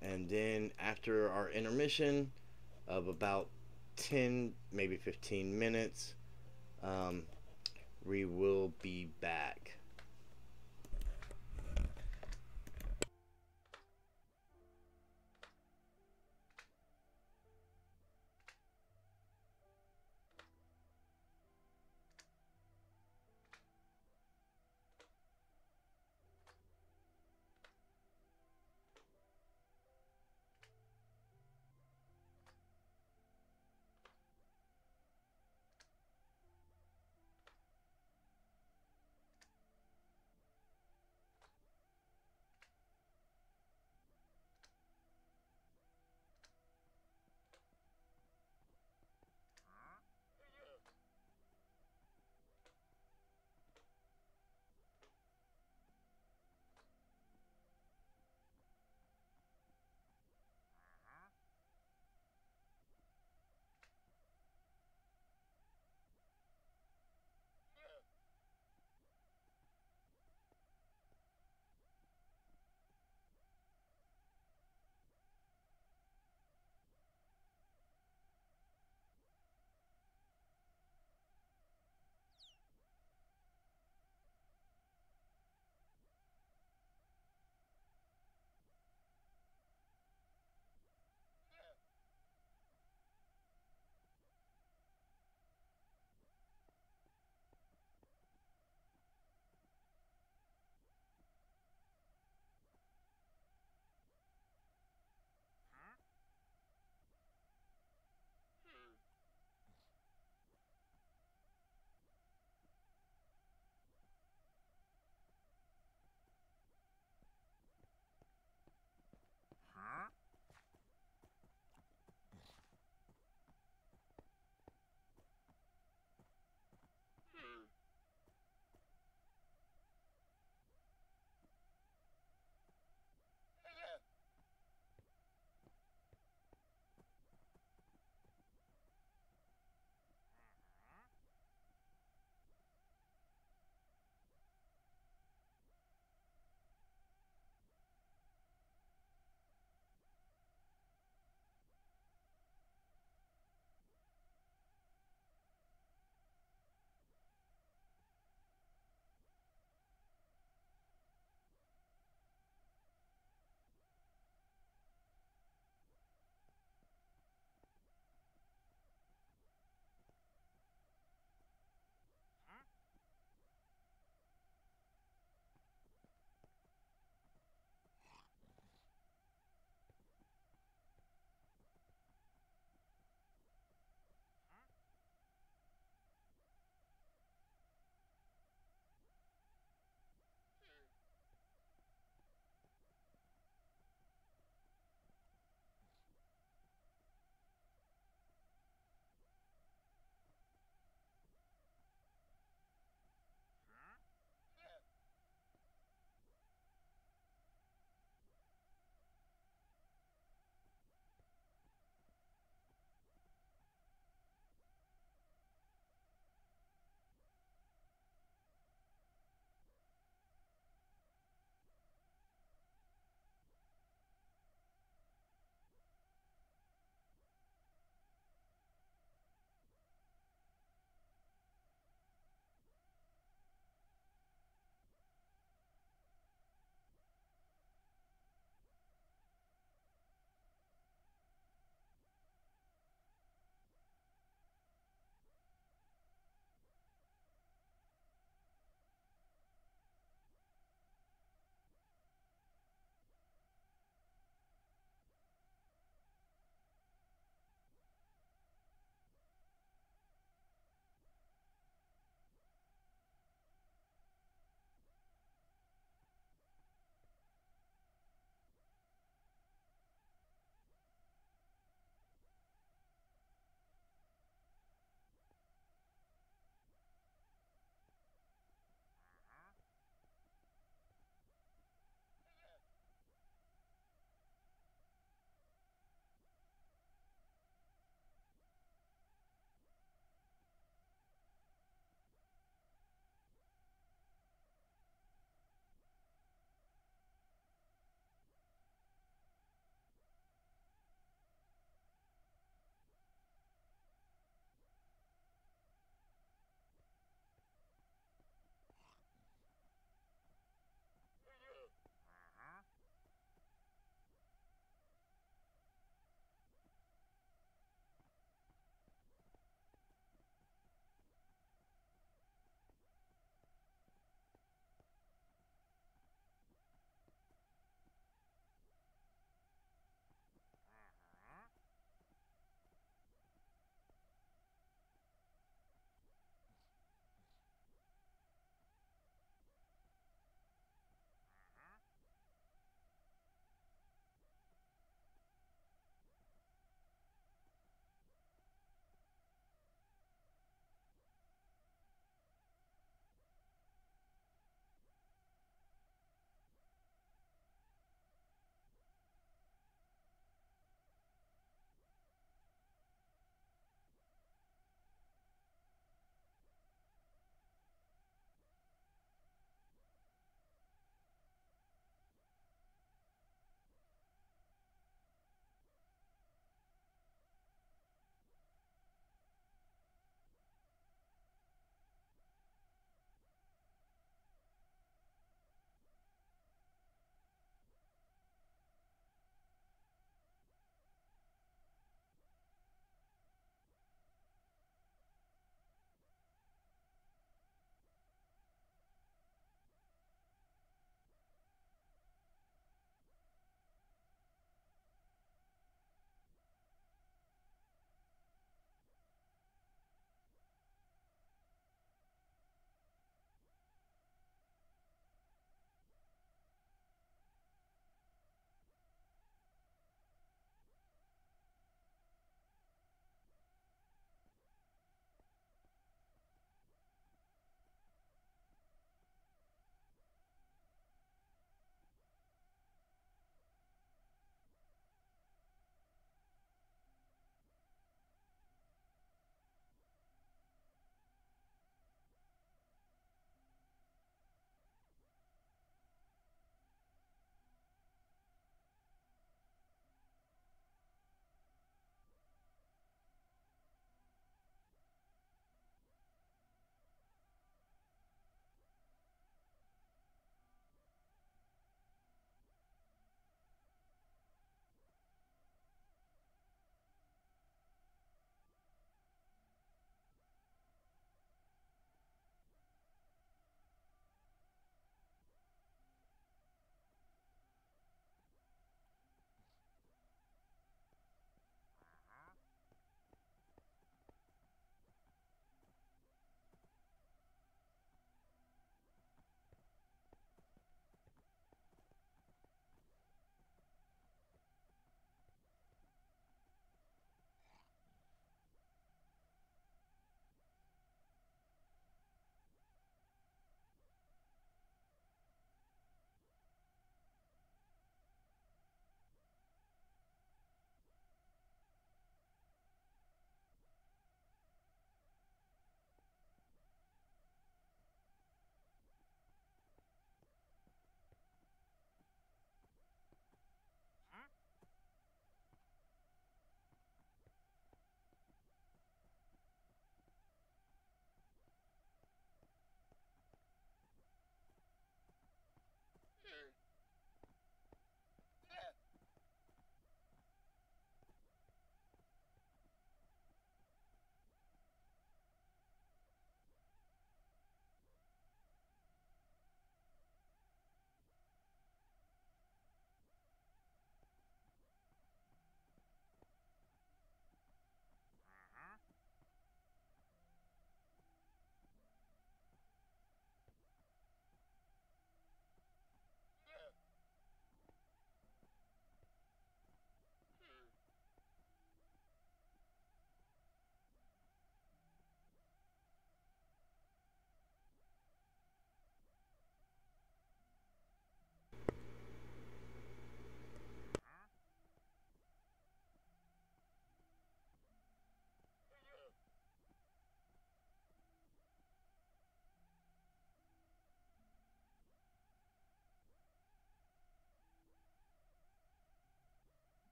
And then after our intermission of about 10, maybe 15 minutes, um, we will be back.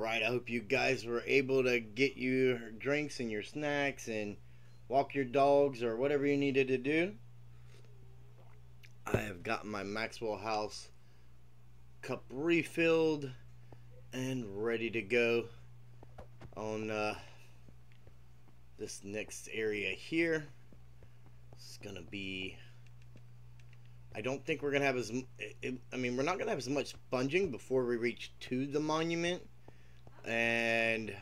Right, I hope you guys were able to get your drinks and your snacks and walk your dogs or whatever you needed to do. I have gotten my Maxwell House cup refilled and ready to go on uh, this next area here. It's gonna be. I don't think we're gonna have as. I mean, we're not gonna have as much sponging before we reach to the monument, and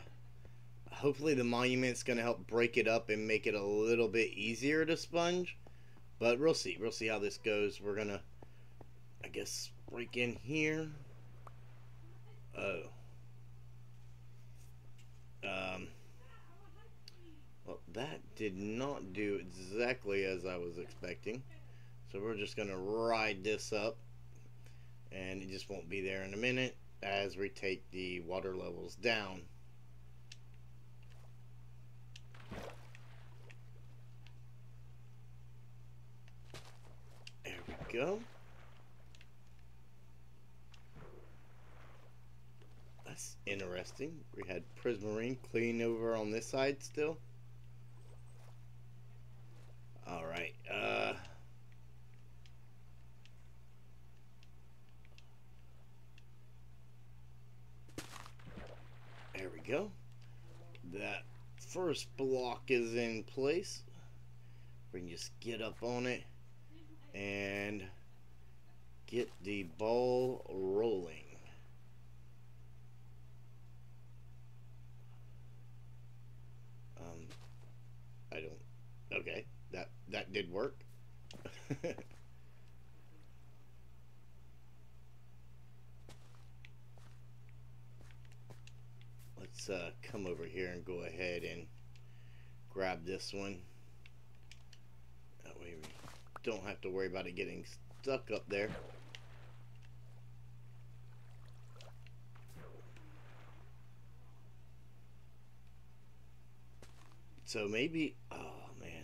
hopefully the monument's gonna help break it up and make it a little bit easier to sponge. But we'll see. We'll see how this goes. We're gonna, I guess, break in here. Oh. Um. Well, that did not do exactly as I was expecting. So we're just going to ride this up. And it just won't be there in a minute as we take the water levels down. There we go. That's interesting. We had Prismarine clean over on this side still. Alright, uh... go. That first block is in place. We can just get up on it and get the ball rolling. Um, I don't. Okay, that that did work. Let's uh, come over here and go ahead and grab this one. That way we don't have to worry about it getting stuck up there. So maybe, oh man,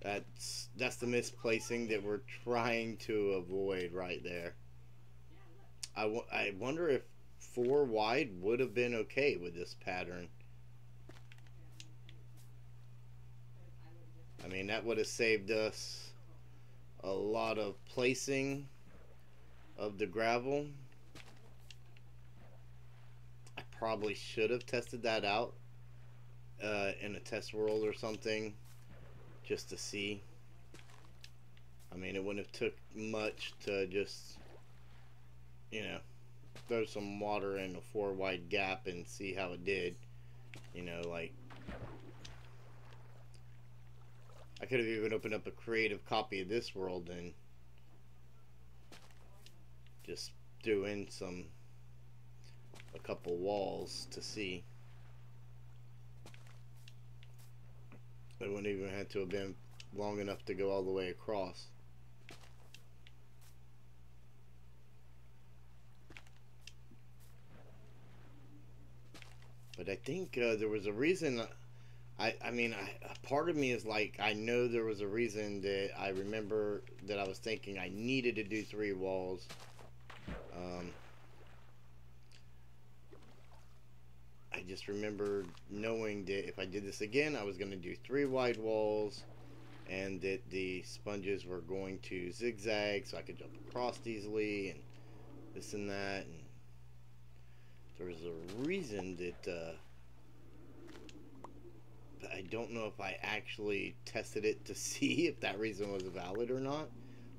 that's that's the misplacing that we're trying to avoid right there. I, I wonder if four wide would have been okay with this pattern. I mean, that would have saved us a lot of placing of the gravel. I probably should have tested that out uh, in a test world or something just to see. I mean, it wouldn't have took much to just, you know, throw some water in a four wide gap and see how it did. You know, like I could have even opened up a creative copy of this world and just threw in some a couple walls to see. It wouldn't even have to have been long enough to go all the way across. But I think uh, there was a reason. I, I mean, part of me is like, I know there was a reason that I remember that I was thinking I needed to do three walls. Um, I just remember knowing that if I did this again, I was going to do three wide walls and that the sponges were going to zigzag so I could jump across easily and this and that. And there was a reason that uh, I don't know if I actually tested it to see if that reason was valid or not.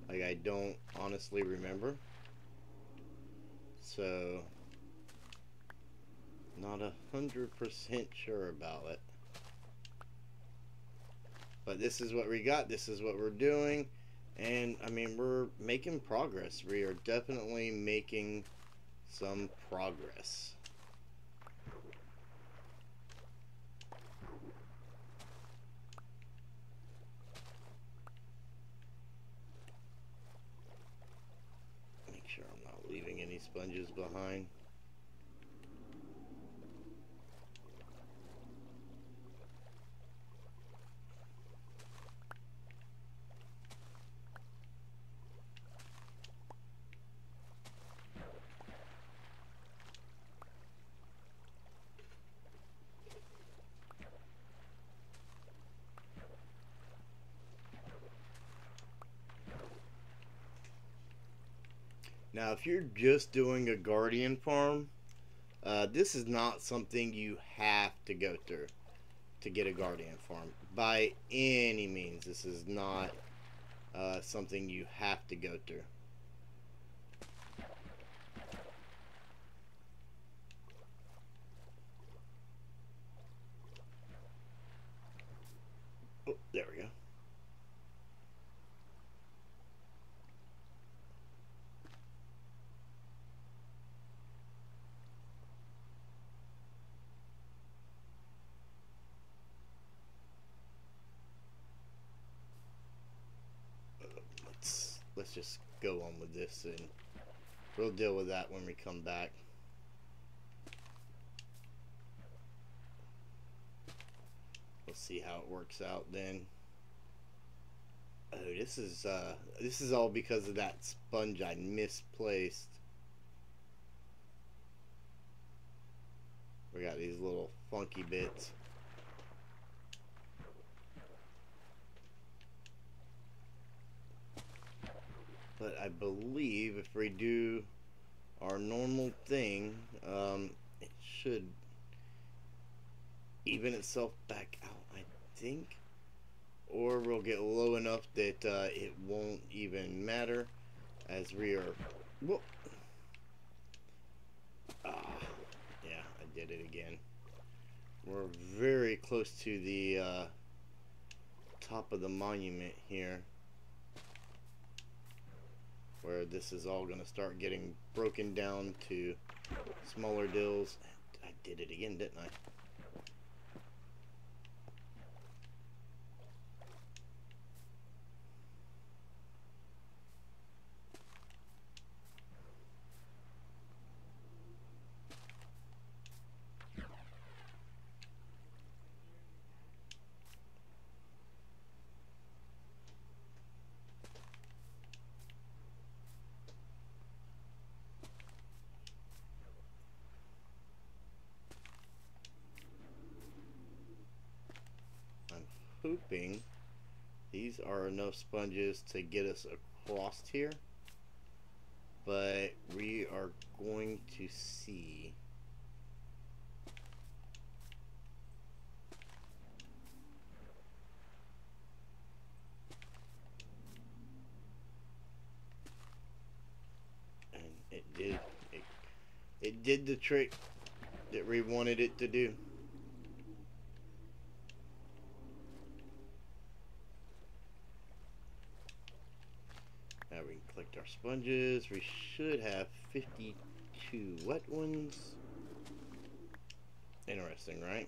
Like, I don't honestly remember. So, not a hundred percent sure about it. But this is what we got. This is what we're doing. And, I mean, we're making progress. We are definitely making some progress. Make sure I'm not leaving any sponges behind. Now, if you're just doing a guardian farm, uh, this is not something you have to go through to get a guardian farm. By any means, this is not uh, something you have to go through. Oh, there we go. let's let's just this and we'll deal with that when we come back. We'll see how it works out then. Oh, this is uh this is all because of that sponge I misplaced. We got these little funky bits. But I believe if we do our normal thing, um, it should even itself back out, I think. Or we'll get low enough that uh, it won't even matter as we are... Whoop. Ah, yeah, I did it again. We're very close to the uh, top of the monument here where this is all going to start getting broken down to smaller dills. I did it again, didn't I? Are enough sponges to get us across here. But we are going to see. And it did it, it did the trick that we wanted it to do collect our sponges. We should have 52 wet ones. Interesting, right?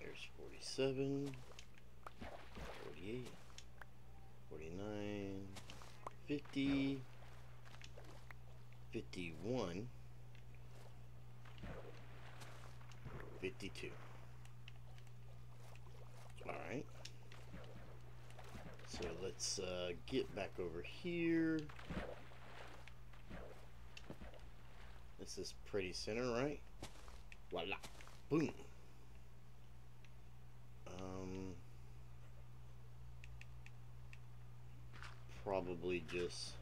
There's 47, 48, 49, 50, 51, 52. Alright. So let's uh, get back over here. This is pretty center, right? Voila. Boom. Um, probably just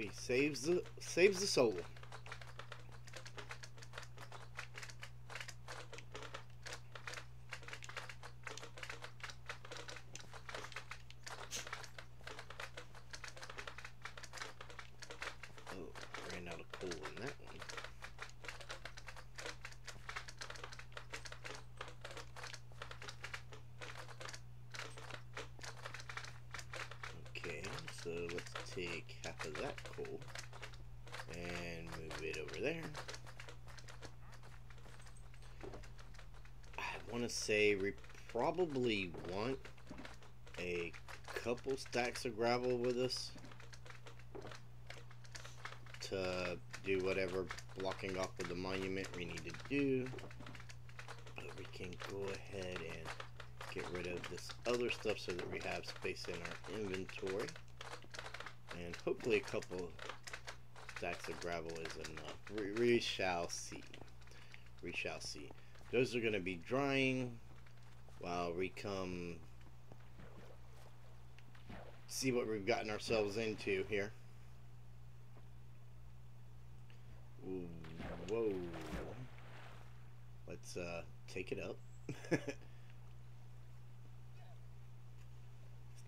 coffee saves the saves the soul. Oh, ran out of coal in that one. Okay, so let's take half of that coal and move it over there. I want to say we probably want a couple stacks of gravel with us to do whatever blocking off of the monument we need to do. But we can go ahead and get rid of this other stuff so that we have space in our inventory. And hopefully a couple stacks of gravel is enough. We, we shall see. We shall see. Those are going to be drying while we come see what we've gotten ourselves into here. Ooh, whoa. Let's uh, take it up.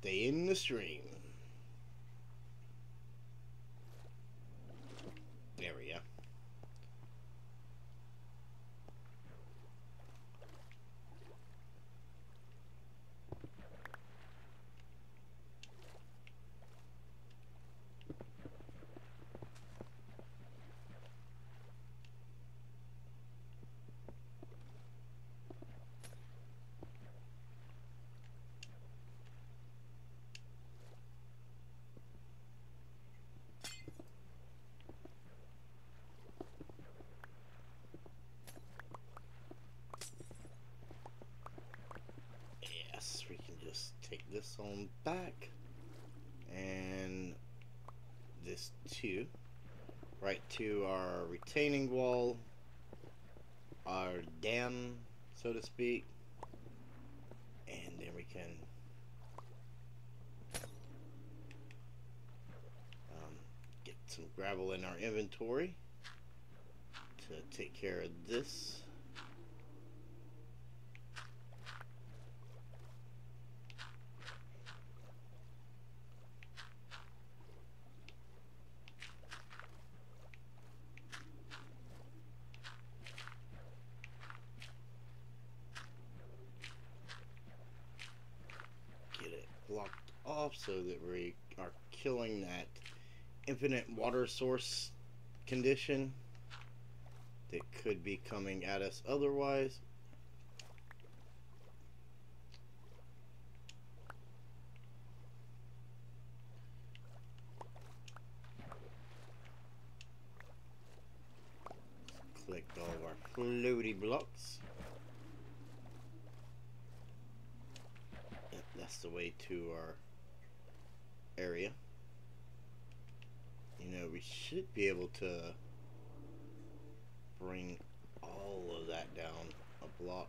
Stay in the stream. There we go. Yes, we can just take this on back and this too, right to our retaining wall, our dam, so to speak, and then we can um, get some gravel in our inventory to take care of this. get it blocked off so that we are killing that infinite water source condition that could be coming at us otherwise. Collect all of our floaty blocks. That's the way to our area. Should be able to bring all of that down a block.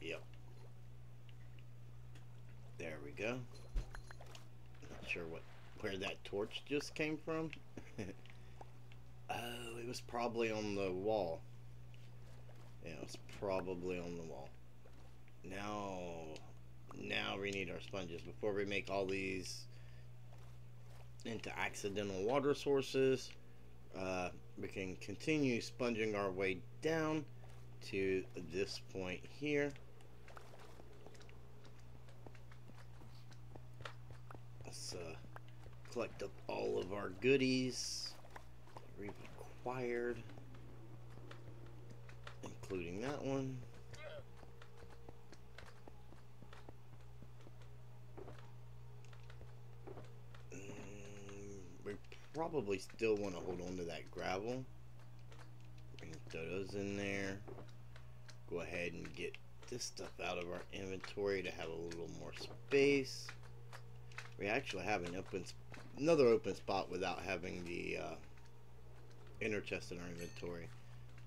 Yep. There we go. Not sure what where that torch just came from. oh, it was probably on the wall. Yeah, it was probably on the wall. Now, now we need our sponges before we make all these into accidental water sources. Uh, we can continue sponging our way down to this point here. Let's uh, collect up all of our goodies we've acquired, including that one. Mm, we probably still want to hold on to that gravel. Throw those in there. Go ahead and get this stuff out of our inventory to have a little more space. We actually have an open, another open spot without having the uh, inner chest in our inventory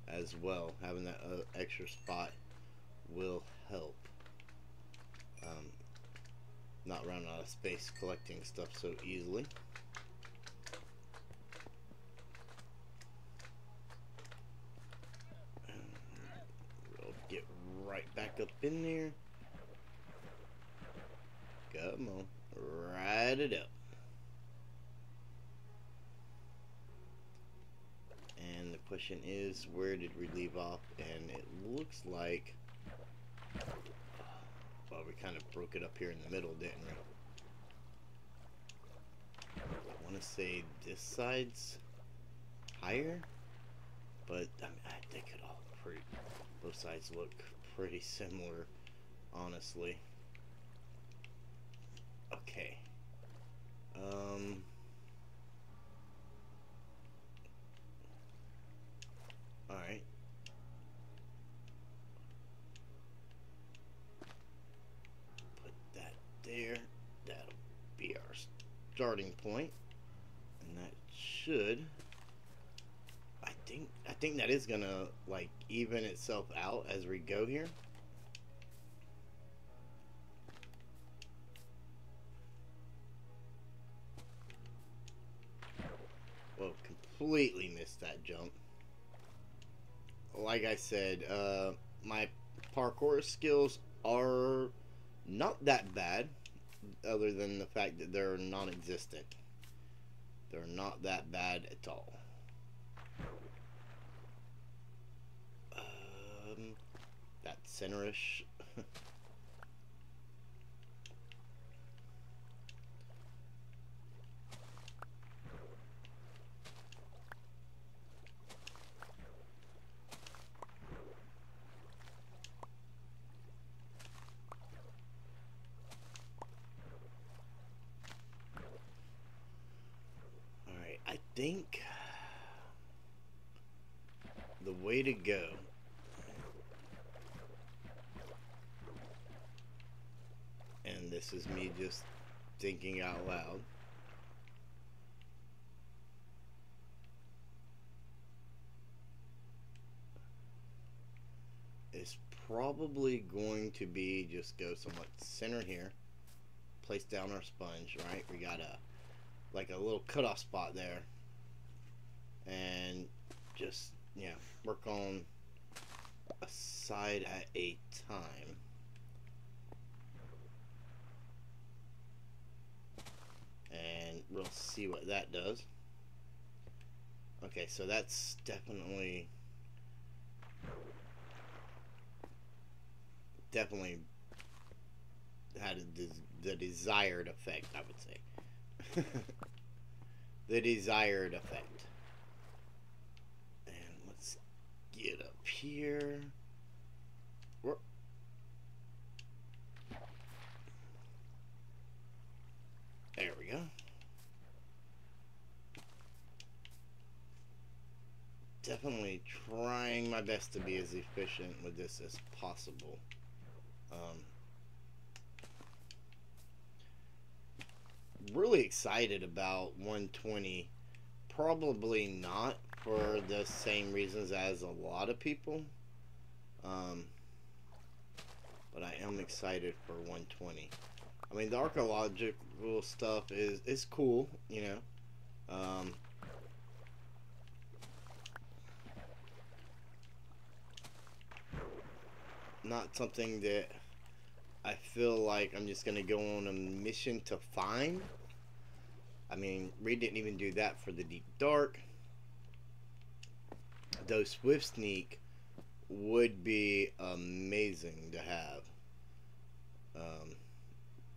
as well. Having that uh, extra spot will help. Um, not run out of space collecting stuff so easily. We'll get right back up in there. Come on, ride it up. And the question is, where did we leave off? And it looks like, well, we kind of broke it up here in the middle, didn't we? I want to say this side's higher, but I mean, they could all pretty, both sides look pretty similar, honestly. Okay. Um. Alright. Put that there. That'll be our starting. And that should I think I think that is gonna like even itself out as we go here. Well, completely missed that jump. Like I said, uh, my parkour skills are not that bad, other than the fact that they're non-existent. They're not that bad at all. Um, that centerish. Alright, I think the to go. And this is me just thinking out loud. It's probably going to be just go somewhat center here. Place down our sponge right? We got a like a little cutoff spot there. And just yeah work on a side at a time. And we'll see what that does. Okay so that's definitely definitely had the desired effect I would say. The desired effect. And let's get up here. There we go. Definitely trying my best to be as efficient with this as possible. Um, really excited about 120. Probably not for the same reasons as a lot of people. Um, but I am excited for 120. I mean, the archaeological stuff is is cool, you know. Um, not something that I feel like I'm just gonna go on a mission to find. I mean, Reed didn't even do that for the Deep Dark. Though Swift Sneak would be amazing to have. Um,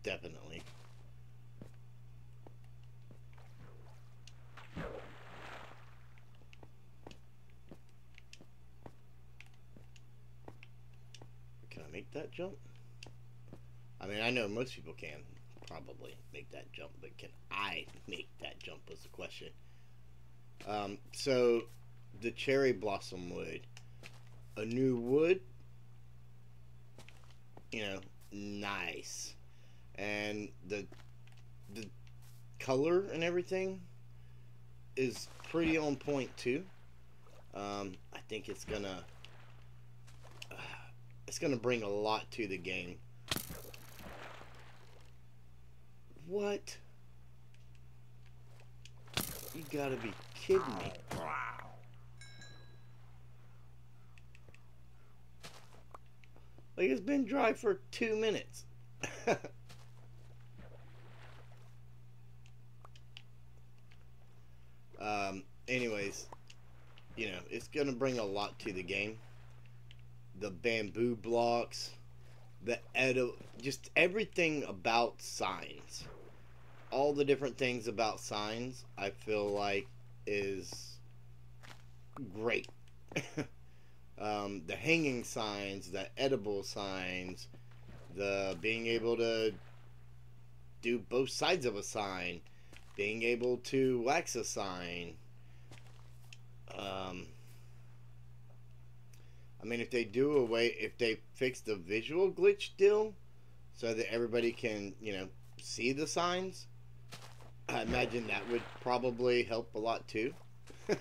definitely. Can I make that jump? I mean, I know most people can probably make that jump, but can I make that jump was the question. Um, so, the cherry blossom wood, a new wood, you know, nice, and the the color and everything is pretty on point too. Um, I think it's gonna, uh, going to bring a lot to the game. What? You gotta be kidding me. Like it's been dry for two minutes. um, anyways, you know, it's going to bring a lot to the game. The bamboo blocks, the edo, just everything about signs. All the different things about signs, I feel like is great. um, the hanging signs, the edible signs, the being able to do both sides of a sign, being able to wax a sign. Um, I mean, if they do away, if they fix the visual glitch deal, so that everybody can, you know, see the signs, I imagine that would probably help a lot too.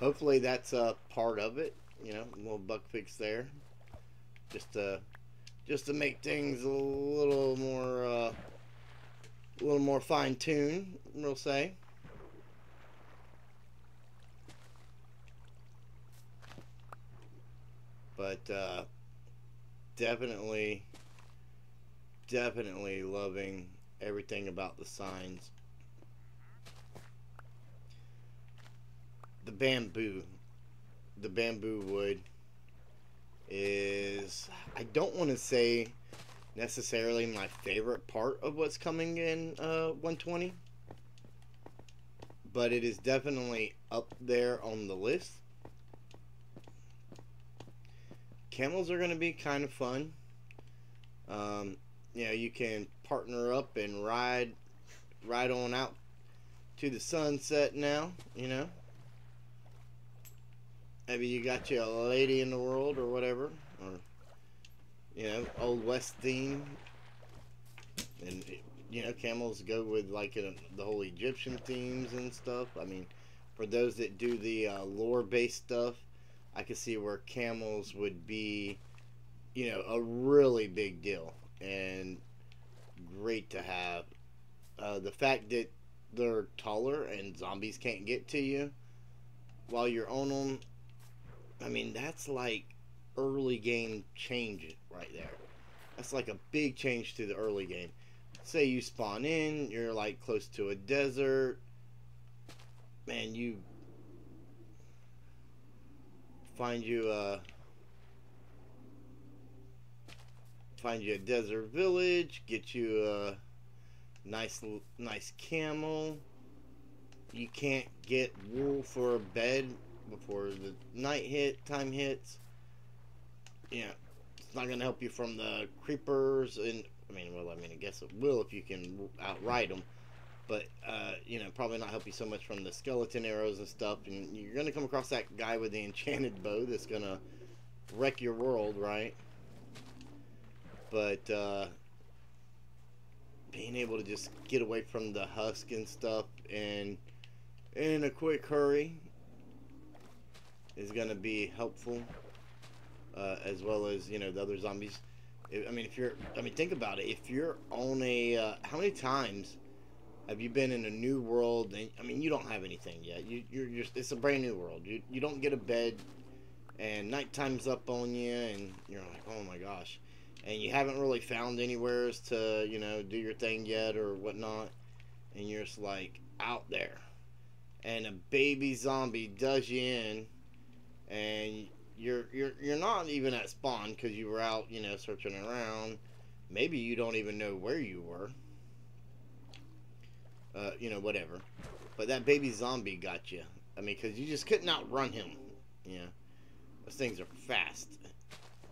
Hopefully, that's a part of it. You know, a little bug fix there, just to just to make things a little more uh, a little more fine tuned. We'll say. But uh, definitely, definitely loving everything about the signs. The bamboo, the bamboo wood is, I don't want to say necessarily my favorite part of what's coming in uh, 120, but it is definitely up there on the list. Camels are going to be kind of fun. Um, you know, you can partner up and ride, ride on out to the sunset now. You know, maybe you got you a lady in the world or whatever, or you know, old west theme, and you know, camels go with like uh, the whole Egyptian themes and stuff. I mean, for those that do the uh, lore-based stuff, I could see where camels would be, you know, a really big deal and great to have. Uh, the fact that they're taller and zombies can't get to you while you're on them, I mean, that's like early game change right there. That's like a big change to the early game. Say you spawn in, you're like close to a desert. Man, you find you a find you a desert village, get you a nice nice camel. You can't get wool for a bed before the night hit time hits. Yeah, it's not gonna help you from the creepers and I mean, well, I mean, I guess it will if you can outride them but uh, you know probably not help you so much from the skeleton arrows and stuff. And you're gonna come across that guy with the enchanted bow that's gonna wreck your world right? But uh, being able to just get away from the husk and stuff and in a quick hurry is gonna be helpful uh, as well as you know the other zombies I mean if you're I mean think about it if you're on a uh, how many times have you been in a new world? And, I mean, you don't have anything yet. You, you're just, it's a brand new world. You, you don't get a bed, and nighttime's up on you, and you're like, oh my gosh. And you haven't really found anywhere to, you know, do your thing yet or whatnot. And you're just like out there. And a baby zombie does you in, and you're you're you're not even at spawn because you were out, you know, searching around. Maybe you don't even know where you were uh, you know, whatever. But that baby zombie got you. I mean, because you just couldn't outrun him. Yeah, those things are fast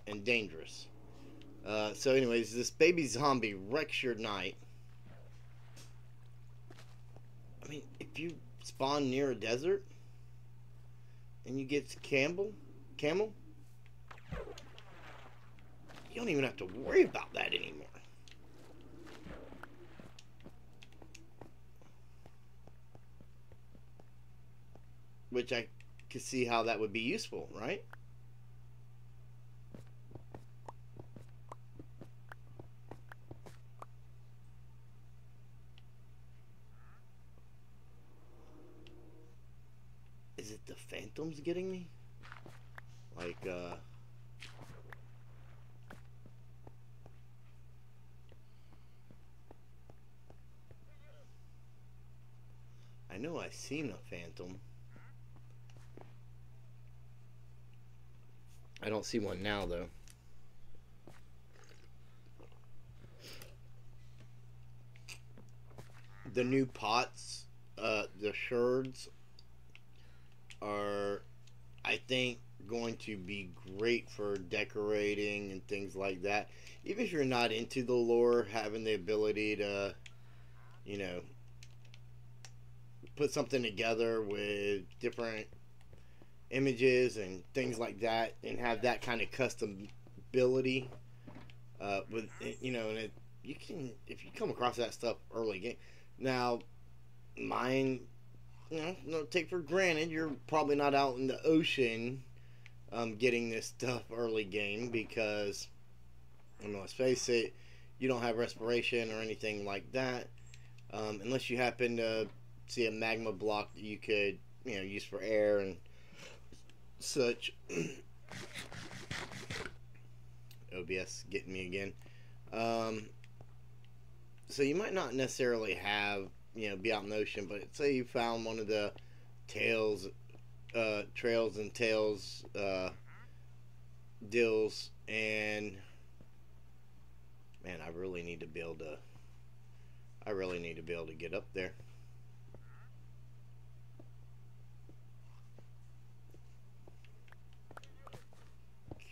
and dangerous. Uh, so, anyways, this baby zombie wrecks your night. I mean, if you spawn near a desert and you get Campbell, camel, you don't even have to worry about that anymore. which I could see how that would be useful, right? Phantoms getting me? Like, uh... I know I've seen a phantom. I don't see one now, though. The new pots, uh, the sherds, are, I think, going to be great for decorating and things like that. Even if you're not into the lore, having the ability to, you know, put something together with different images and things like that and have that kind of custom ability uh, with you know and it, you can if you come across that stuff early game now mine you know no take for granted you're probably not out in the ocean um, getting this stuff early game because I mean, let's face it you don't have respiration or anything like that um, unless you happen to see a magma block that you could you know use for air and such. OBS getting me again. Um, so you might not necessarily have, you know, be out in the ocean, but say you found one of the tails, uh, trails and tales, uh, deals, and man, I really need to be able to, I really need to be able to get up there.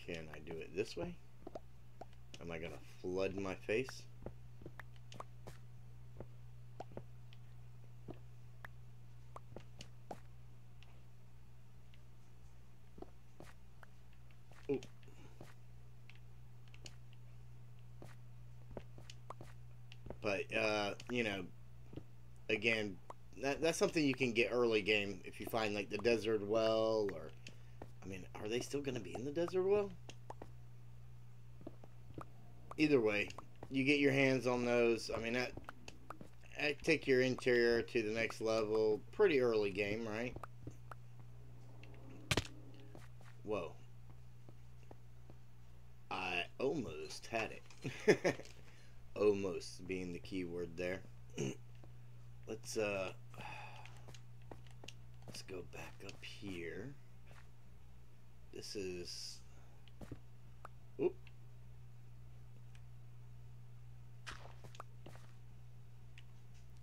Can I do it this way? Am I gonna flood my face? But, uh, you know, again, that, that's something you can get early game if you find, like, the desert well or I mean, are they still going to be in the desert well? Either way, you get your hands on those. I mean, that, that take your interior to the next level pretty early game, right? Whoa. I almost had it. almost being the key word there. let's uh let's go back up here. This is... Oop.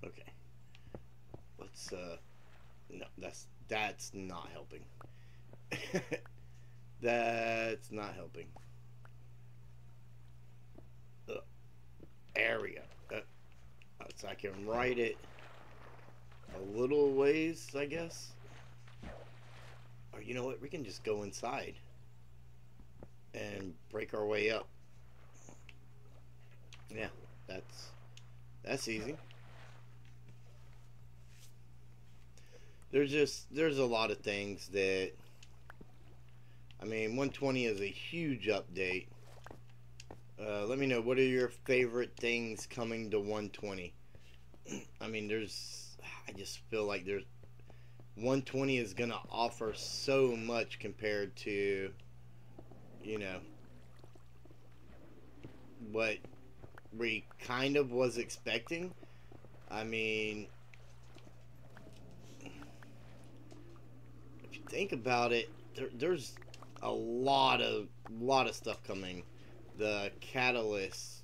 Okay. Let's, uh... No, that's, that's not helping. that's not helping. Uh, so I can write it a little ways, I guess. Or you know what? We can just go inside and break our way up. Yeah, that's that's easy. There's just there's a lot of things that I mean 120 is a huge update. Uh, let me know what are your favorite things coming to 120. I mean there's I just feel like there's 120 is going to offer so much compared to, you know, what we kind of was expecting. I mean, if you think about it, there, there's a lot of lot of stuff coming. The Catalyst,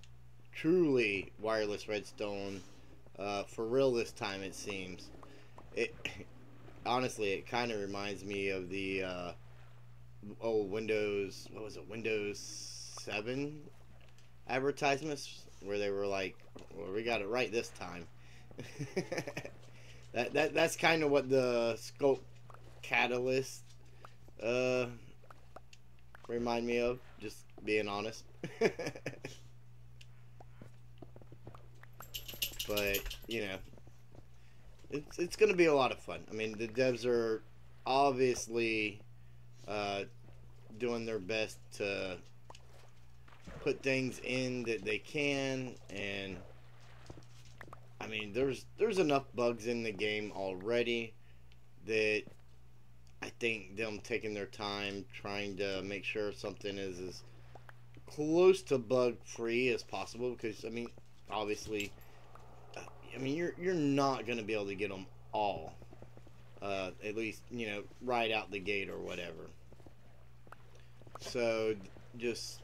truly wireless redstone, uh, for real this time it seems. It honestly, it kind of reminds me of the uh, old Windows. What was it? Windows Seven advertisements where they were like, "Well, we got it right this time." that that that's kind of what the sculk Catalyst uh, remind me of. Just being honest. but you know, it's it's going to be a lot of fun. I mean, the devs are obviously uh, doing their best to put things in that they can, and I mean, there's there's enough bugs in the game already that I think them taking their time trying to make sure something is as close to bug free as possible because I mean obviously uh, I mean you're you're not going to be able to get them all uh, at least you know right out the gate or whatever. So just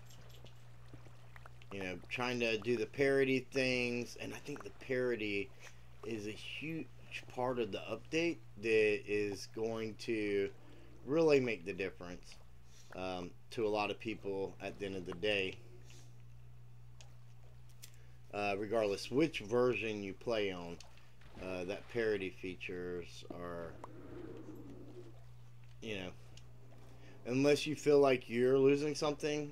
you know trying to do the parity things and I think the parity is a huge part of the update that is going to really make the difference. Um, to a lot of people at the end of the day. Uh, regardless which version you play on, uh, that parity features are, you know, unless you feel like you're losing something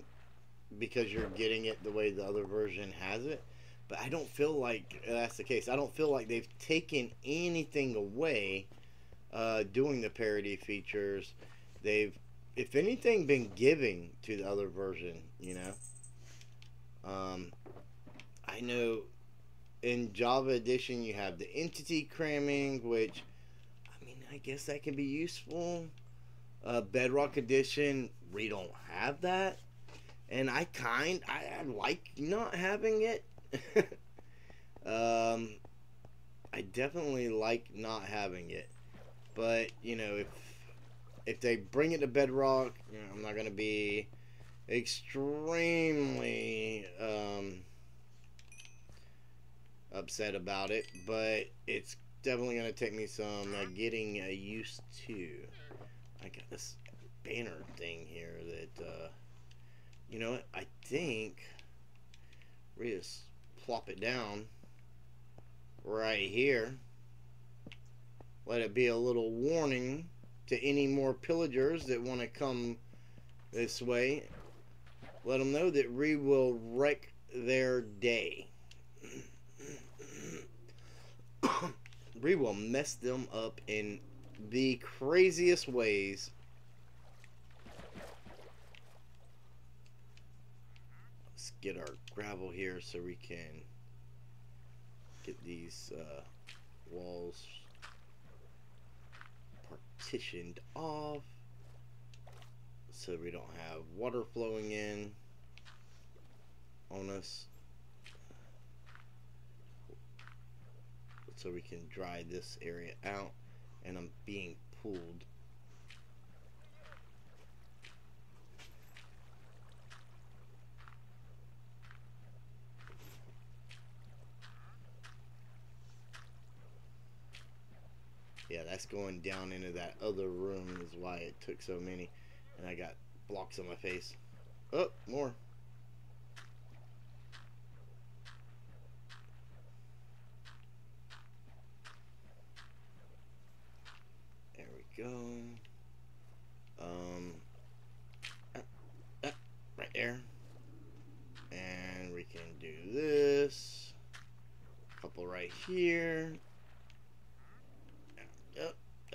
because you're getting it the way the other version has it, but I don't feel like that's the case. I don't feel like they've taken anything away uh, doing the parity features. They've, if anything, been giving to the other version. You know, um, I know in Java Edition you have the entity cramming, which I mean, I guess that can be useful. Uh, Bedrock Edition, we don't have that, and I kind I, I like not having it um, I definitely like not having it, but you know if if they bring it to Bedrock, you know, I'm not gonna be extremely um, upset about it, but it's definitely gonna take me some uh, getting uh, used to. I got this banner thing here that uh, you know I think. we just plop it down right here. Let it be a little warning to any more pillagers that want to come this way. Let them know that we will wreck their day. we will mess them up in the craziest ways. Let's get our gravel here so we can get these uh, walls partitioned off so we don't have water flowing in on us. So we can dry this area out and I'm being pulled Yeah, that's going down into that other room is why it took so many. And I got blocks on my face. Oh, more. There we go. Um, uh, uh, right there. And we can do this. Couple right here.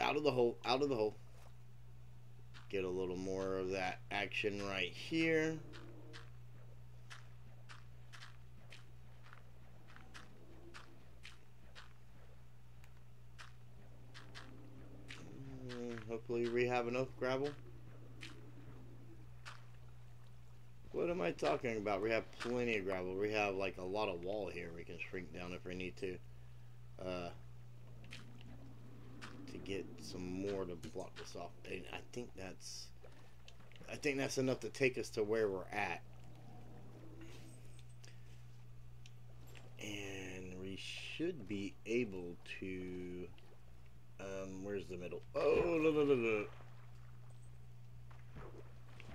Out of the hole. Out of the hole. Get a little more of that action right here. Mm, hopefully we have enough gravel. What am I talking about? We have plenty of gravel. We have like a lot of wall here. We can shrink down if we need to. Uh, to get some more to block this off. And I think that's I think that's enough to take us to where we're at. And we should be able to um where's the middle? Oh no no no no.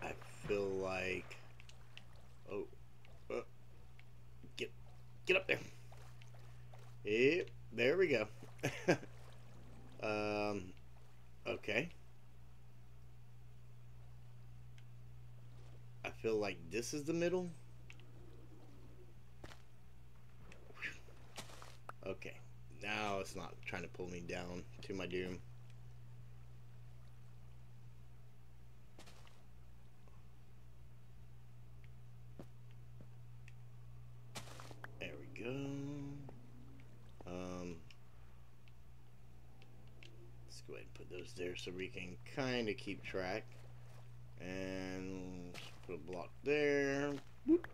I feel like oh uh, get get up there. Yep, there we go. Um, okay. I feel like this is the middle. Okay. Now it's not trying to pull me down to my doom. There we go. Um, there so we can kind of keep track. And put a block there. Whoop.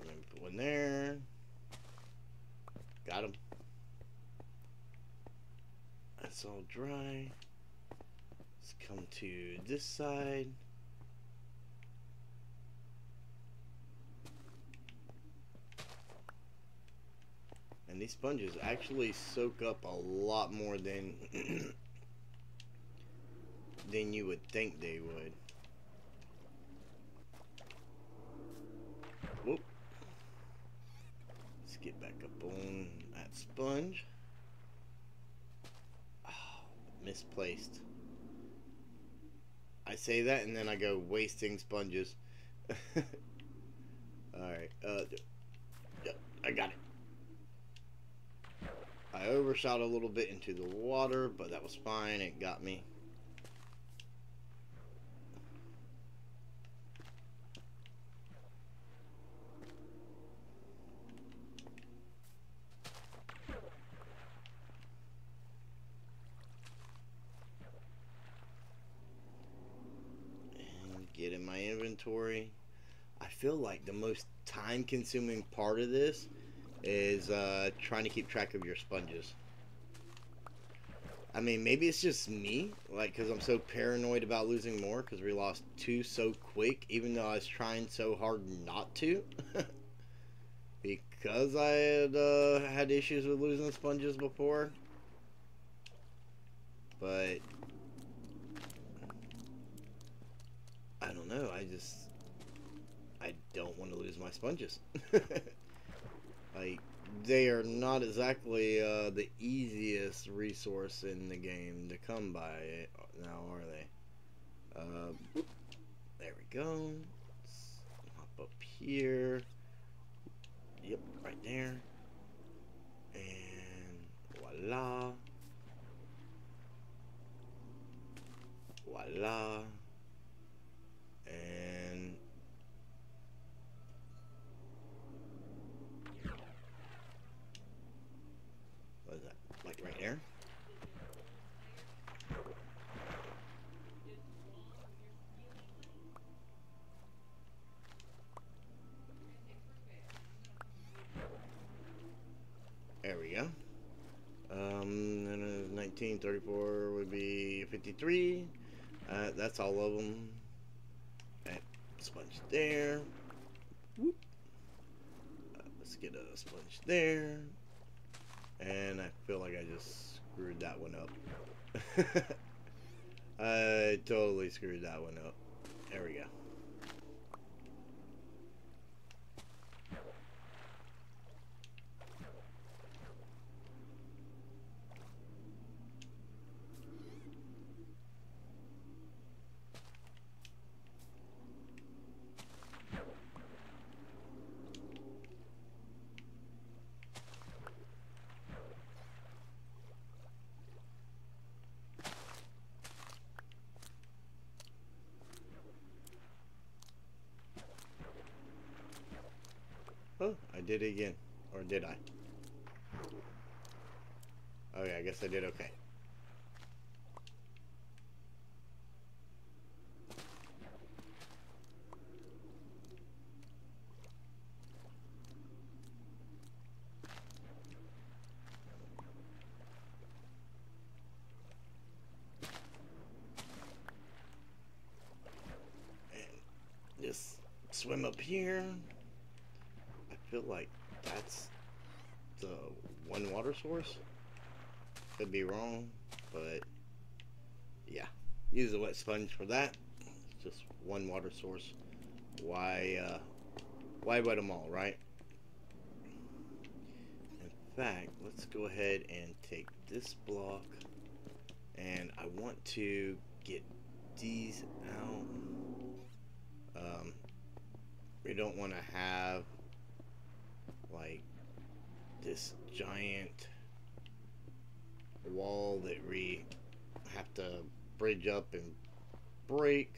And then put one there. Got him. That's all dry. Let's come to this side. And these sponges actually soak up a lot more than than you would think they would. Whoop. Let's get back up on that sponge. Oh, misplaced. I say that and then I go wasting sponges. Alright, uh, I got it. I overshot a little bit into the water, but that was fine. It got me. And get in my inventory. I feel like the most time consuming part of this is uh, trying to keep track of your sponges. I mean, maybe it's just me, like, because I'm so paranoid about losing more, because we lost two so quick, even though I was trying so hard not to. because I had uh, had issues with losing sponges before. But, I don't know, I just, I don't want to lose my sponges. Like, they are not exactly uh, the easiest resource in the game to come by now, are they? Uh, there we go. Let's hop up here. Yep, right there. And voila. Voila. 14, 34 would be 53. Uh, that's all of them. Right, sponge there. Whoop. Uh, let's get a sponge there. And I feel like I just screwed that one up. I totally screwed that one up. There we go. Did it again. Or did I? Yeah, I guess I did okay. And just swim up here. I feel like that's the one water source. Could be wrong, but yeah. Use a wet sponge for that. It's just one water source. Why, uh, why wet them all, right? In fact, let's go ahead and take this block and I want to get these out. Um, we don't want to have like this giant wall that we have to bridge up and break.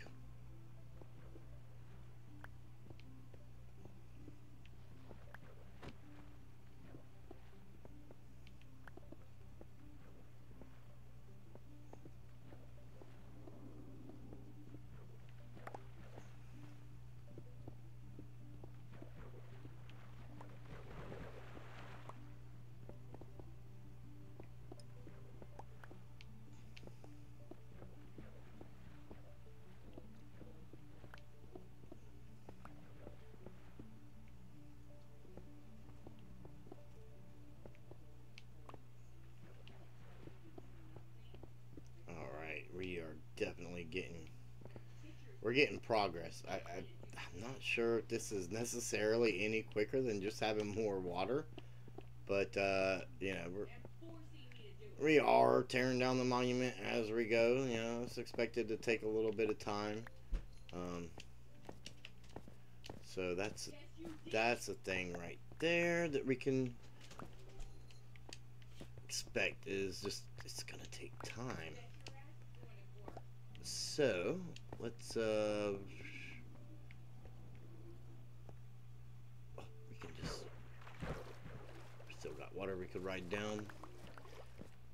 we're getting progress. I, I I'm not sure if this is necessarily any quicker than just having more water, but uh, you know we're we are tearing down the monument as we go. You know, it's expected to take a little bit of time. Um, so that's that's a thing right there that we can expect is just it's gonna take time. So let's uh oh, we can just still got water we could ride down.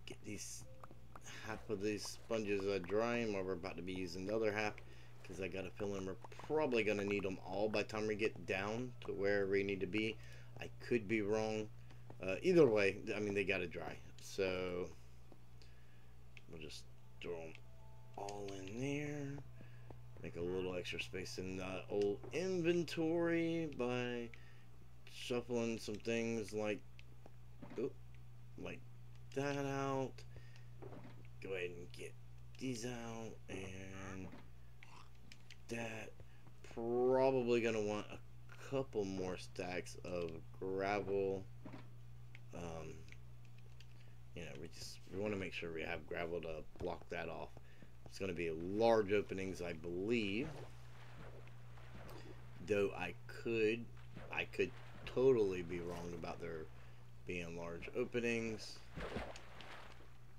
Get these half of these sponges uh, dry while we're about to be using the other half because I got a feeling we're probably going to need them all by the time we get down to where we need to be. I could be wrong. Uh, either way, I mean, they got to dry. So, we'll just throw them all in there. Make a little extra space in the old inventory by shuffling some things like, oh, like that out. Go ahead and get these out and that probably gonna want a couple more stacks of gravel um, you know we just we want to make sure we have gravel to block that off it's going to be large openings I believe though I could I could totally be wrong about there being large openings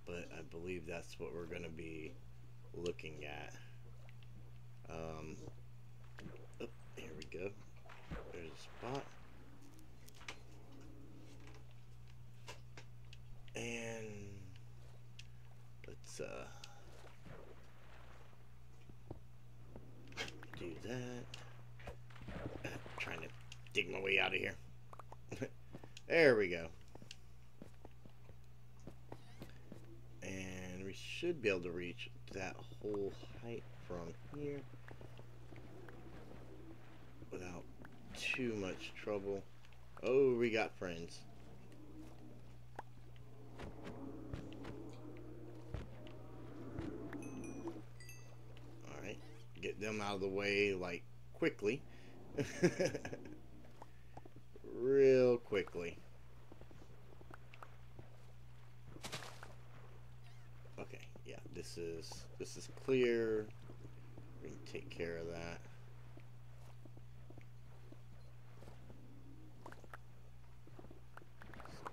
but I believe that's what we're going to be looking at um, oh, here we go. There's a spot. And let's uh, do that. I'm trying to dig my way out of here. there we go. And we should be able to reach that whole height from here without too much trouble. Oh, we got friends. Get them out of the way, like, quickly. Real quickly. Okay, yeah, this is, this is clear. We can take care of that.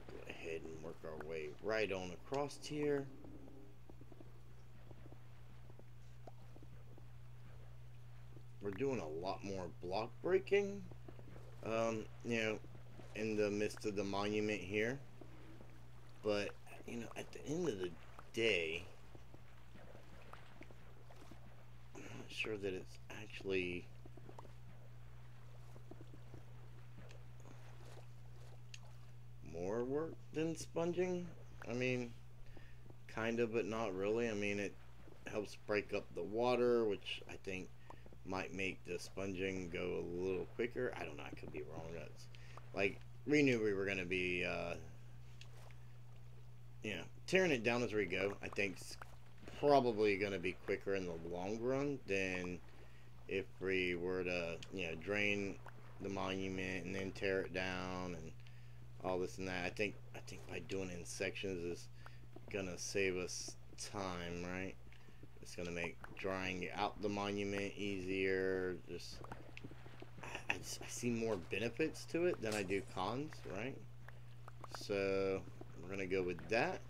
go ahead and work our way right on across here. We're doing a lot more block breaking, um, you know, in the midst of the monument here. But, you know, at the end of the day, I'm not sure that it's actually more work than sponging. I mean, kind of, but not really. I mean, it helps break up the water, which I think might make the sponging go a little quicker. I don't know. I could be wrong. That's like we knew we were going to be, uh, you know, tearing it down as we go. I think probably going to be quicker in the long run than if we were to, you know, drain the monument and then tear it down and all this and that. I think I think by doing it in sections is gonna save us time, right? It's gonna make drying out the monument easier. Just I, I, just, I see more benefits to it than I do cons, right? So we're gonna go with that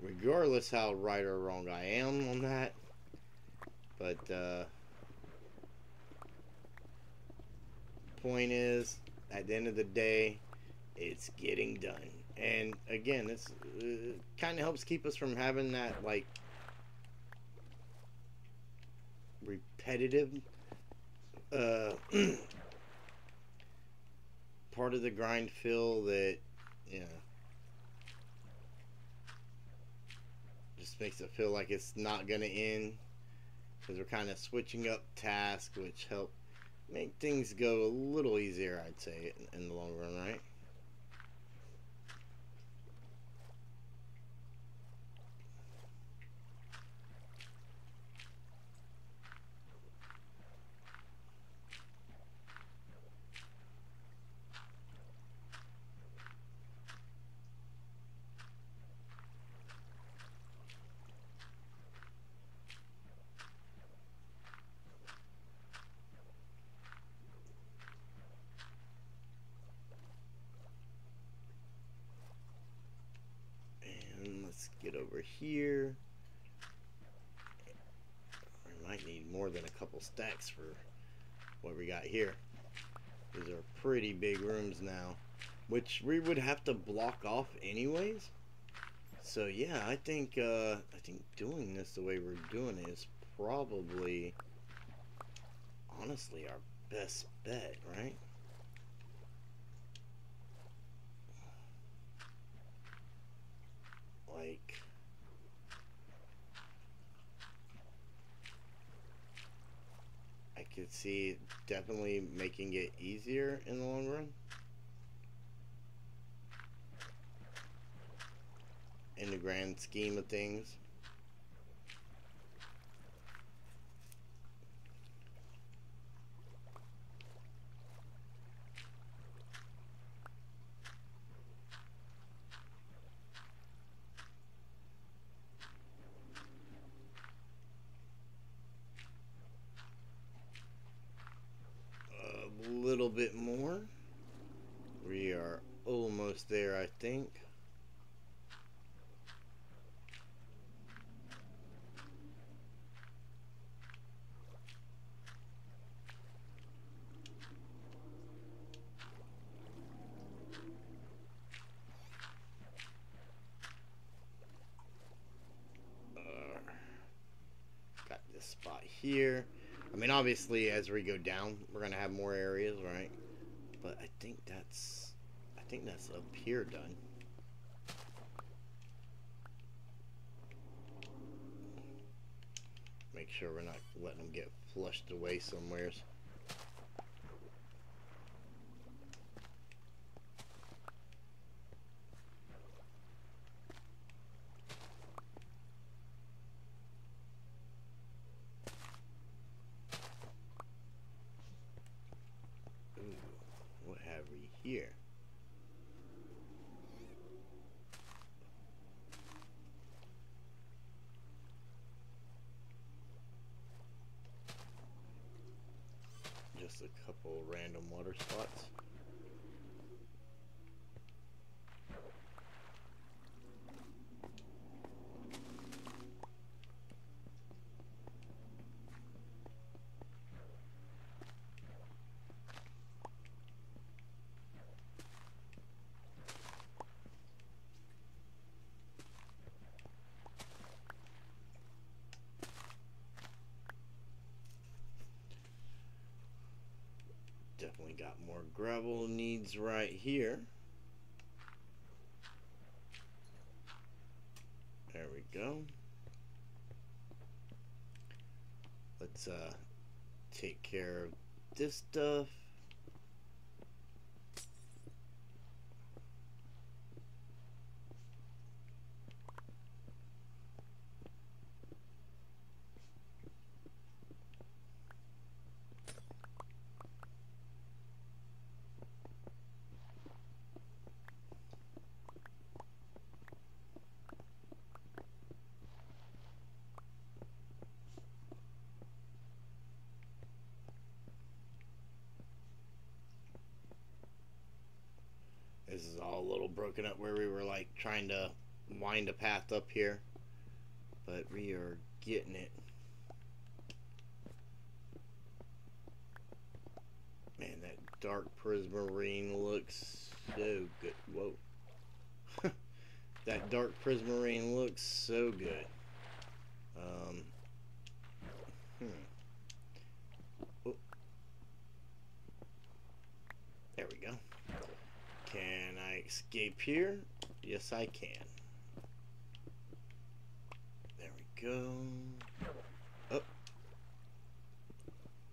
regardless how right or wrong I am on that. But uh, point is, at the end of the day, it's getting done. And again, this uh, kind of helps keep us from having that like repetitive uh, part of the grind feel that you know makes it feel like it's not going to end because we're kind of switching up tasks which help make things go a little easier I'd say in the long run right let's get over here. We might need more than a couple stacks for what we got here. These are pretty big rooms now, which we would have to block off anyways. So yeah, I think uh, I think doing this the way we're doing it is probably honestly our best bet, right? Like could see definitely making it easier in the long run. In the grand scheme of things. little bit more. We are almost there, I think. Uh, got this spot here. I mean, obviously, as we go down, we're gonna have more areas, right? But I think that's, think that's up here done. Make sure we're not letting them get flushed away somewheres. here. Just a couple random water spots. Definitely got more gravel needs right here. There we go. Let's uh, take care of this stuff. This is all a little broken up where we were like trying to wind a path up here. But we are getting it. Man, that dark prismarine looks so good. Whoa. that dark prismarine looks so good. Um, hmm. Oh. There we go. Can I escape here? Yes, I can. There we go. Oh.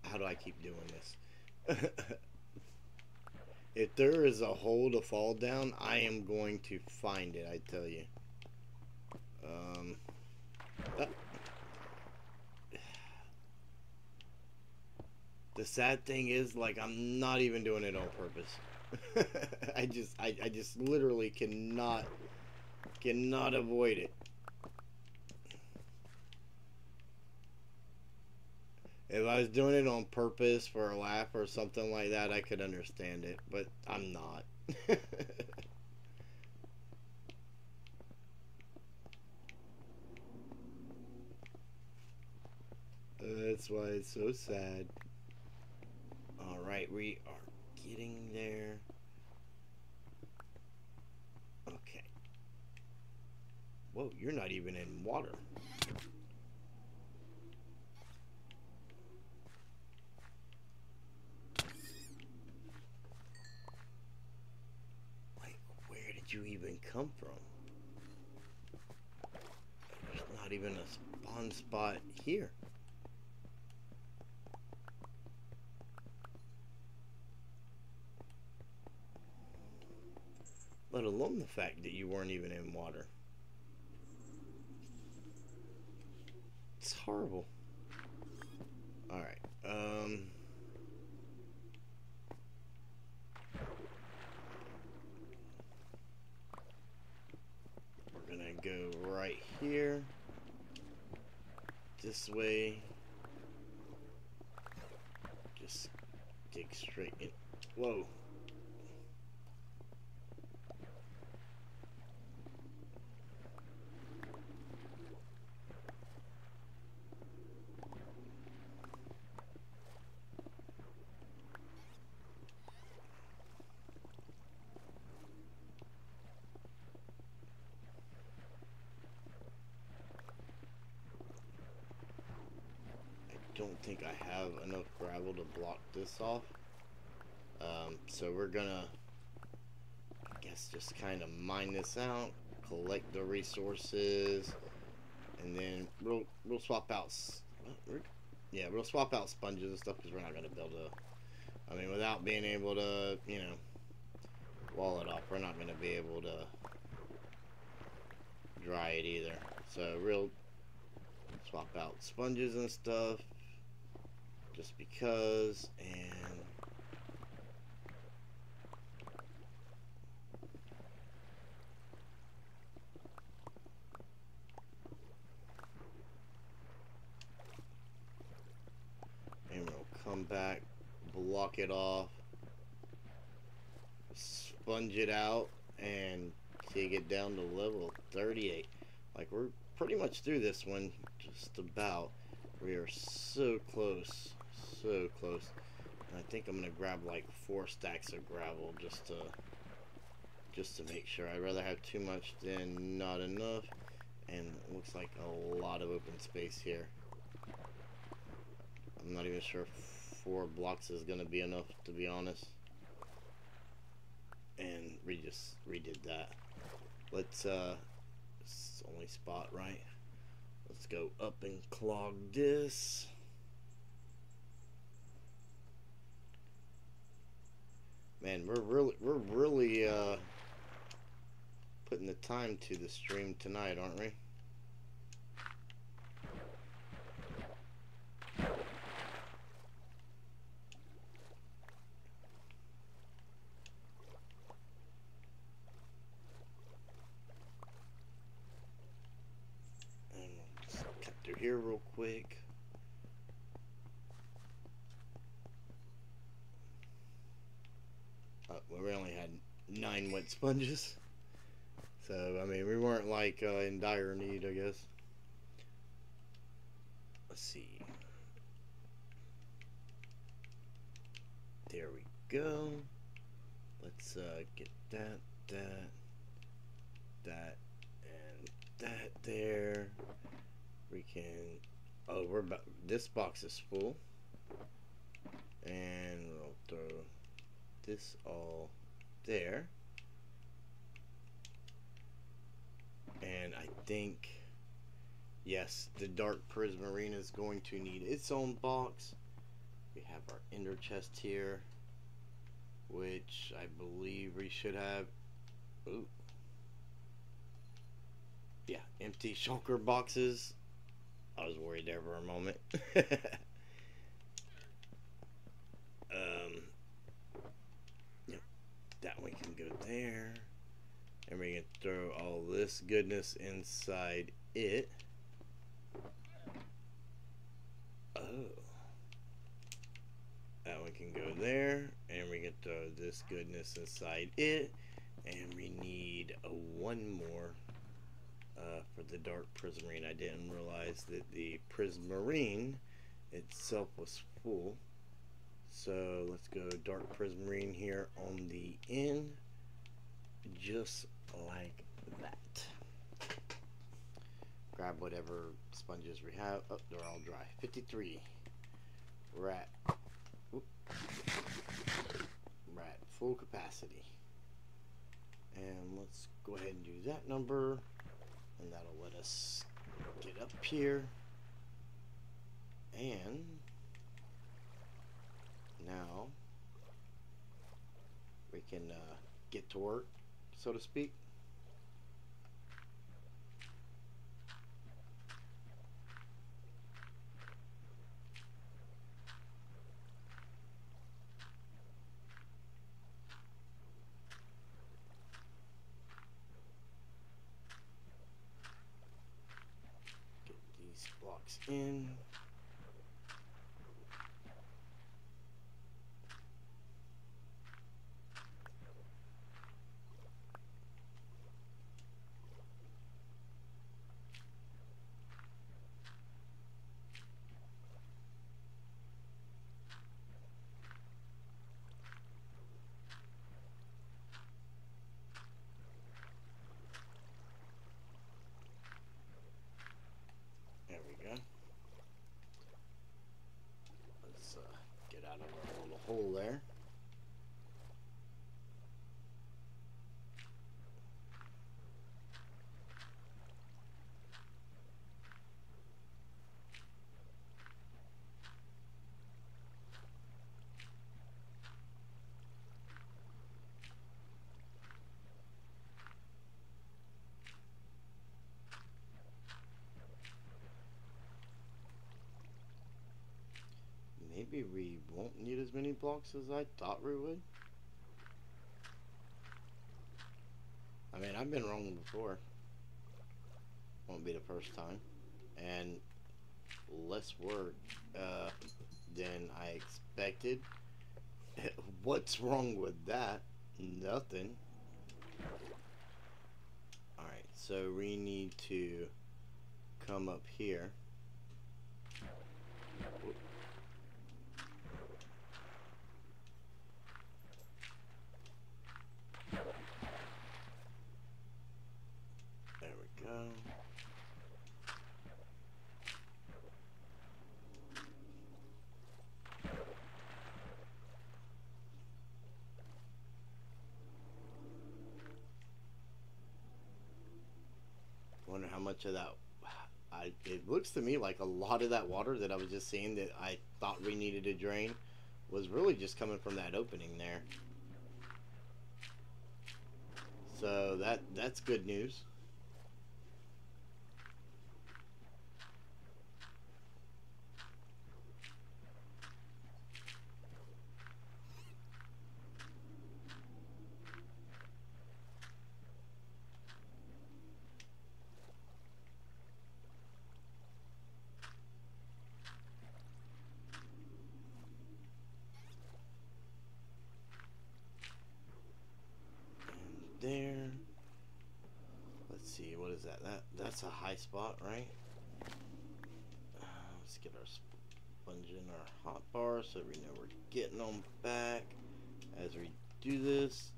How do I keep doing this? if there is a hole to fall down, I am going to find it, I tell you. Um. Oh. The sad thing is, like, I'm not even doing it on purpose. I just, I, I just literally cannot, cannot avoid it. If I was doing it on purpose for a laugh or something like that, I could understand it, but I'm not. That's why it's so sad. Alright, we are getting there. Okay. Whoa, you're not even in water. Like, where did you even come from? There's not even a spawn spot here. Let alone the fact that you weren't even in water. It's horrible. Alright, um... We're gonna go right here. This way. Just dig straight in. Whoa. Don't think I have enough gravel to block this off. Um, so we're gonna, I guess, just kind of mine this out, collect the resources, and then we'll we'll swap out. Yeah, we'll swap out sponges and stuff because we're not gonna build a. I mean, without being able to, you know, wall it off, we're not gonna be able to dry it either. So we'll swap out sponges and stuff just because and and we'll come back block it off sponge it out and take it down to level 38 like we're pretty much through this one just about. We are so close so close. And I think I'm gonna grab like four stacks of gravel just to just to make sure. I'd rather have too much than not enough. And looks like a lot of open space here. I'm not even sure four blocks is gonna be enough to be honest. And we just redid that. Let's uh it's only spot right. Let's go up and clog this. Man, we're really we're really uh, putting the time to the stream tonight, aren't we? Cut through here real quick. Uh, well, we only had nine wet sponges. So, I mean, we weren't like uh, in dire need, I guess. Let's see. There we go. Let's uh, get that, that, that, and that there. We can. Oh, we're about. This box is full. And we'll throw this all there. And I think, yes, the Dark Prismarine is going to need its own box. We have our inner chest here, which I believe we should have. Ooh. Yeah, empty shulker boxes. I was worried there for a moment. um, yep, that one can go there. And we can throw all this goodness inside it. Oh. That one can go there. And we can throw this goodness inside it. And we need a one more uh, for the dark prismarine. I didn't realize that the prismarine itself was full. So let's go dark prismarine here on the end, just like that. Grab whatever sponges we have. Oh, they're all dry. 53. We're full capacity. And let's go ahead and do that number. And that'll let us get up here. And now we can uh, get to work, so to speak. Get these blocks in. There we go. Let's uh, get out of our little hole there. Maybe we won't need as many blocks as I thought we would. I mean, I've been wrong before. Won't be the first time. And less work uh, than I expected. What's wrong with that? Nothing. Alright, so we need to come up here. There we go. Wonder how much of that. I, it looks to me like a lot of that water that I was just seeing that I thought we needed to drain was really just coming from that opening there. So that that's good news. And there. Let's see, what is that? That that's a high spot, right? Uh, let's get our sponge in our hot bar so we know we're getting them back as we do this.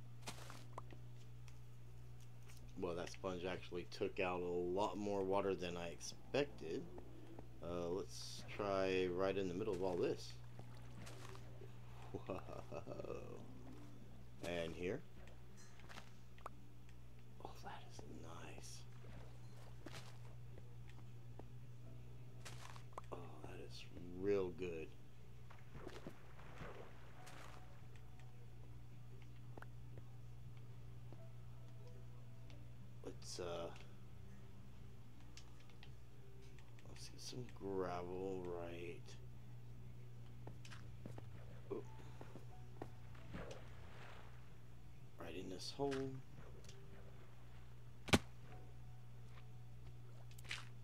Well, that sponge actually took out a lot more water than I expected. Uh, let's try right in the middle of all this. Whoa. And here. Oh, that is nice. Oh, that is real good. Let's uh let's get some gravel right. Right in this hole.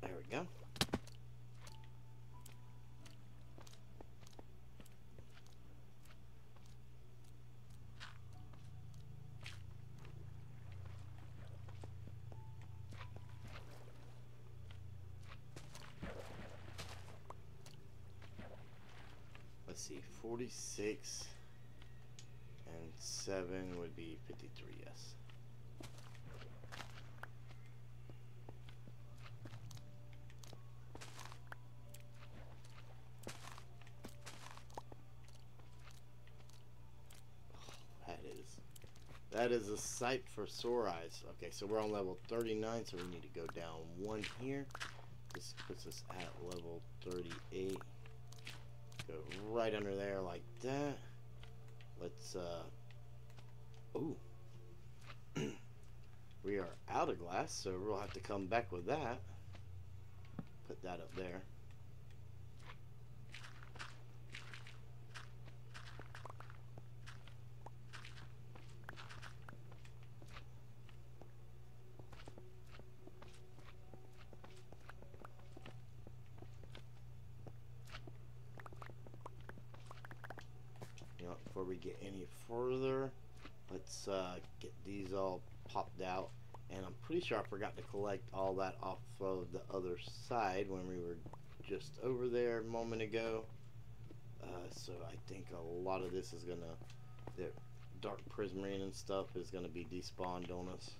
There we go. see, 46 and 7 would be 53, yes. That is that is a sight for sore eyes. Okay, so we're on level 39, so we need to go down one here. This puts us at level 38. Go right under there like that. Let's, uh, ooh. we are out of glass, so we'll have to come back with that. Put that up there. you know, before we get any further, let's uh, get these all popped out. And I'm pretty sure I forgot to collect all that off of the other side when we were just over there a moment ago. Uh, so I think a lot of this is gonna, the dark prismarine and stuff is gonna be despawned on us,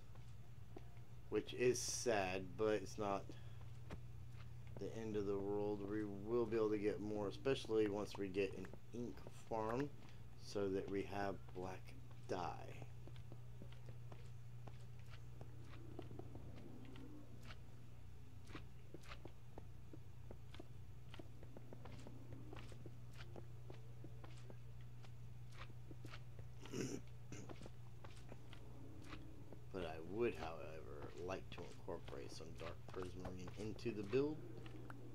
which is sad, but it's not the end of the world. We will be able to get more, especially once we get an ink farm so that we have black dye. but I would, however, like to incorporate some dark prismarine into the build.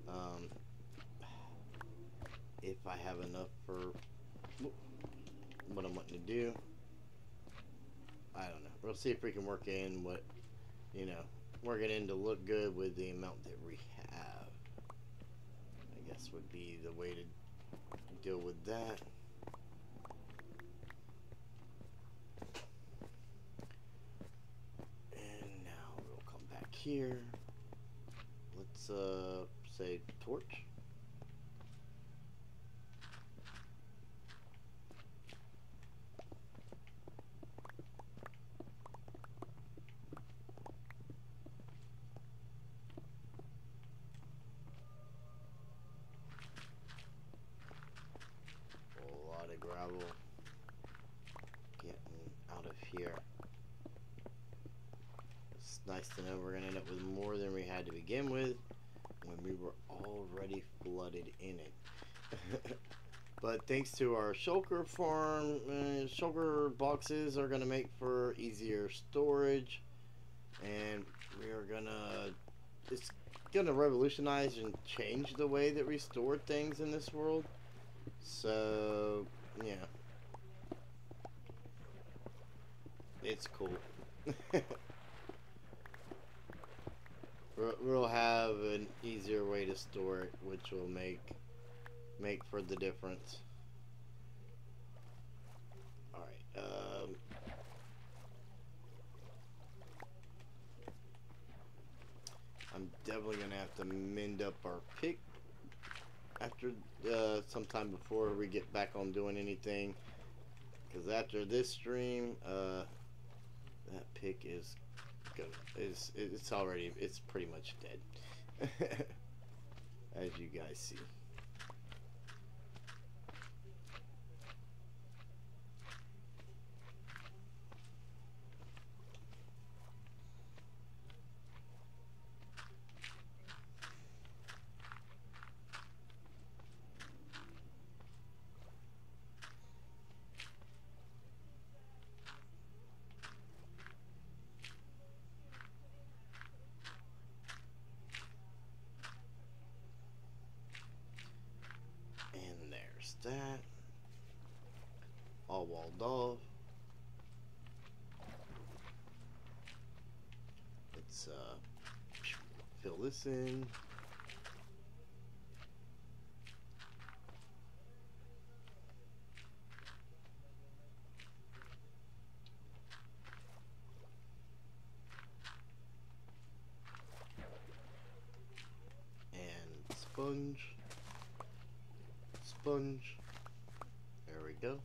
Um, if I have enough for what I'm wanting to do. I don't know. We'll see if we can work in what, you know, work it in to look good with the amount that we have. I guess would be the way to deal with that. And now we'll come back here. Let's uh say torch. A lot of gravel getting out of here. It's nice to know we're gonna end up with more than we had to begin with when we were already flooded in it. but thanks to our shulker farm, uh, shulker boxes are gonna make for easier storage, and we are gonna it's gonna revolutionize and change the way that we store things in this world. So, yeah. It's cool. We'll- we'll have an easier way to store it, which will make make for the difference. All right. Um, I'm definitely gonna have to mend up our pick after uh, sometime before we get back on doing anything. Because after this stream, uh, that pick is go is it's already it's pretty much dead, as you guys see. And there's that. All walled off. Let's uh, fill this in. And sponge sponge. go.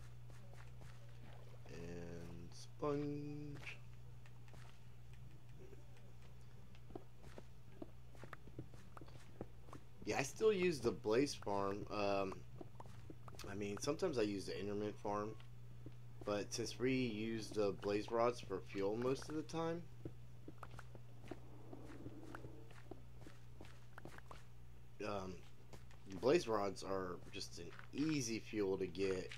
And sponge. Yeah, I still use the Blaze Farm. Um, I mean, sometimes I use the Enderman Farm, but since we use the Blaze Rods for fuel most of the time, um, Blaze Rods are just an easy fuel to get.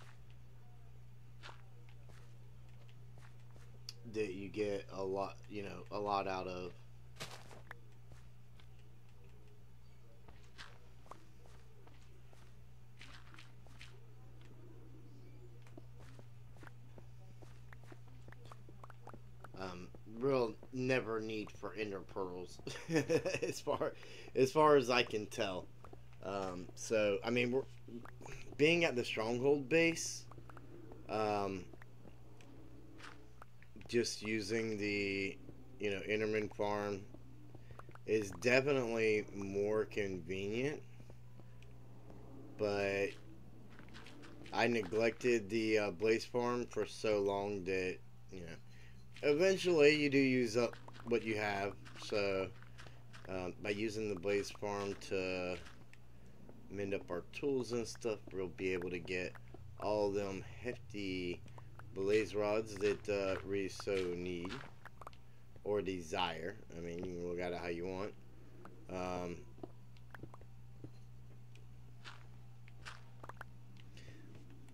That you get a lot, you know, a lot out of. Um, real never need for ender pearls, as far as far as I can tell. Um, so I mean, we're being at the stronghold base. Um, just using the you know Enderman farm is definitely more convenient, but I neglected the uh, Blaze farm for so long that you know eventually you do use up what you have. So um, by using the Blaze farm to mend up our tools and stuff, we'll be able to get all them hefty blaze rods that uh, we so need or desire. I mean, you can look at it how you want. Um,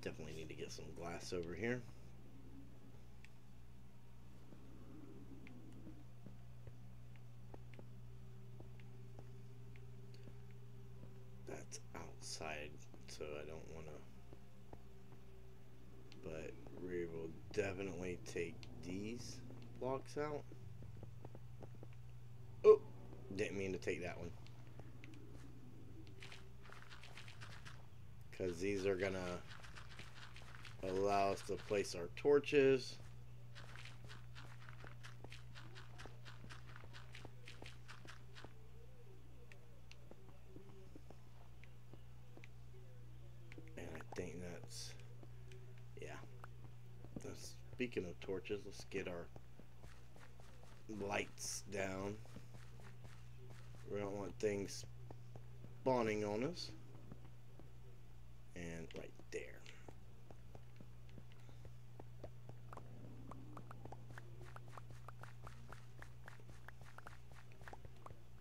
definitely need to get some glass over here. That's outside, so I don't want to. But we will definitely take these blocks out. Oh, didn't mean to take that one. Because these are going to allow us to place our torches. And I think that's, yeah. That's, speaking of torches, let's get our lights down. We don't want things spawning on us. And right there.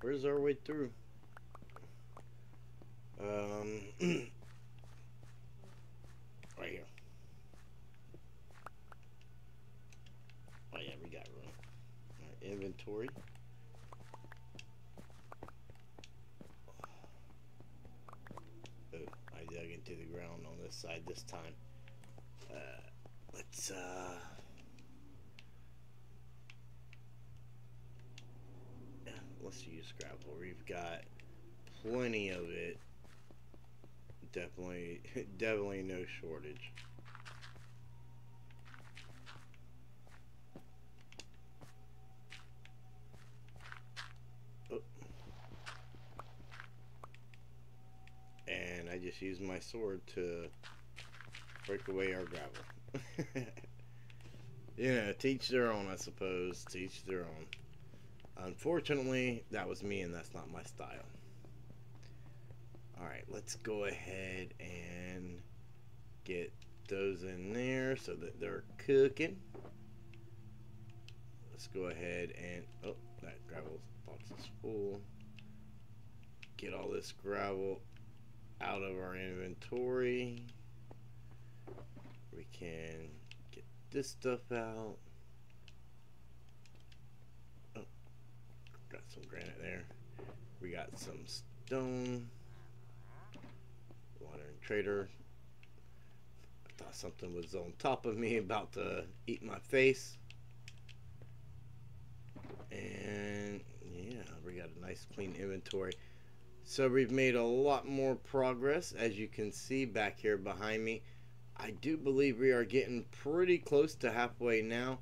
Where's our way through? Um, right here. Oh yeah, we got room. Alright, inventory. Oh, I dug into the ground on this side this time. Uh, let's uh. Let's use gravel. We've got plenty of it. Definitely, definitely no shortage. Oh. I my sword to break away our gravel. you know, teach their own, I suppose. Teach their own. Unfortunately, that was me and that's not my style. Alright, let's go ahead and get those in there so that they're cooking. Let's go ahead and, oh, that gravel box is full. Get all this gravel out of our inventory. We can get this stuff out. Oh, got some granite there. We got some stone. Water and trader. I thought something was on top of me about to eat my face. And yeah, we got a nice clean inventory. So we've made a lot more progress as you can see back here behind me. I do believe we are getting pretty close to halfway now.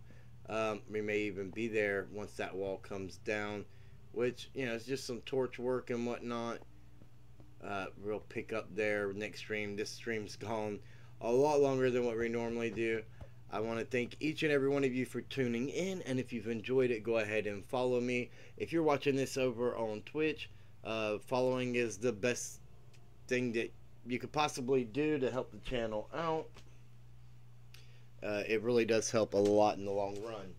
Um, we may even be there once that wall comes down, which, you know, it's just some torch work and whatnot. Uh, we'll pick up there next stream. This stream's gone a lot longer than what we normally do. I want to thank each and every one of you for tuning in. And if you've enjoyed it, go ahead and follow me. If you're watching this over on Twitch, uh, following is the best thing that you could possibly do to help the channel out. Uh, it really does help a lot in the long run.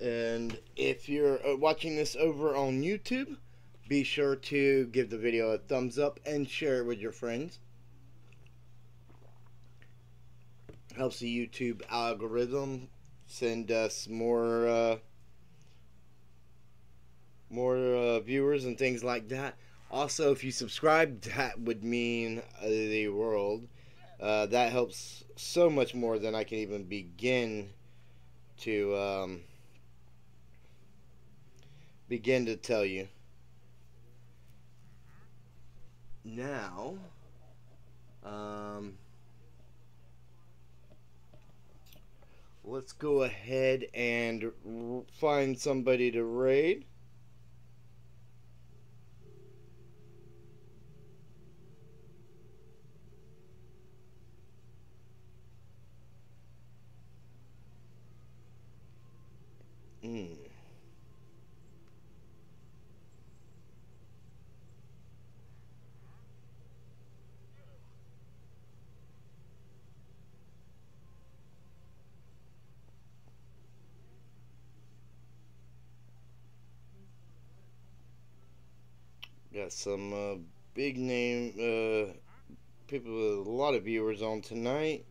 And if you're uh, watching this over on YouTube, be sure to give the video a thumbs up and share it with your friends. Helps the YouTube algorithm send us more uh, more uh, viewers and things like that. Also, if you subscribe, that would mean the world. Uh, that helps so much more than I can even begin to um, begin to tell you. Now, um, let's go ahead and find somebody to raid. Hmm. Some uh, big name uh, people with a lot of viewers on tonight.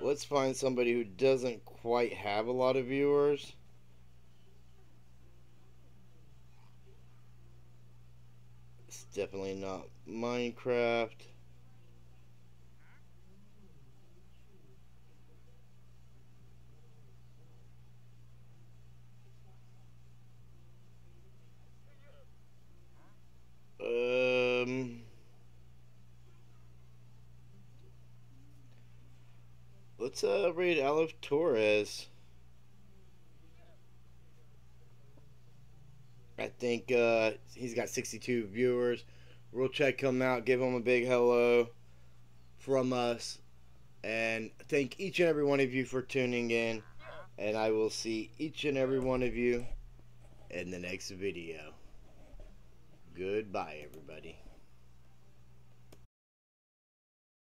Let's find somebody who doesn't quite have a lot of viewers. It's definitely not Minecraft. Um, let's uh, read Aleph Torres. I think uh, he's got 62 viewers. We'll check him out, give him a big hello from us, and thank each and every one of you for tuning in. And I will see each and every one of you in the next video. Goodbye, everybody.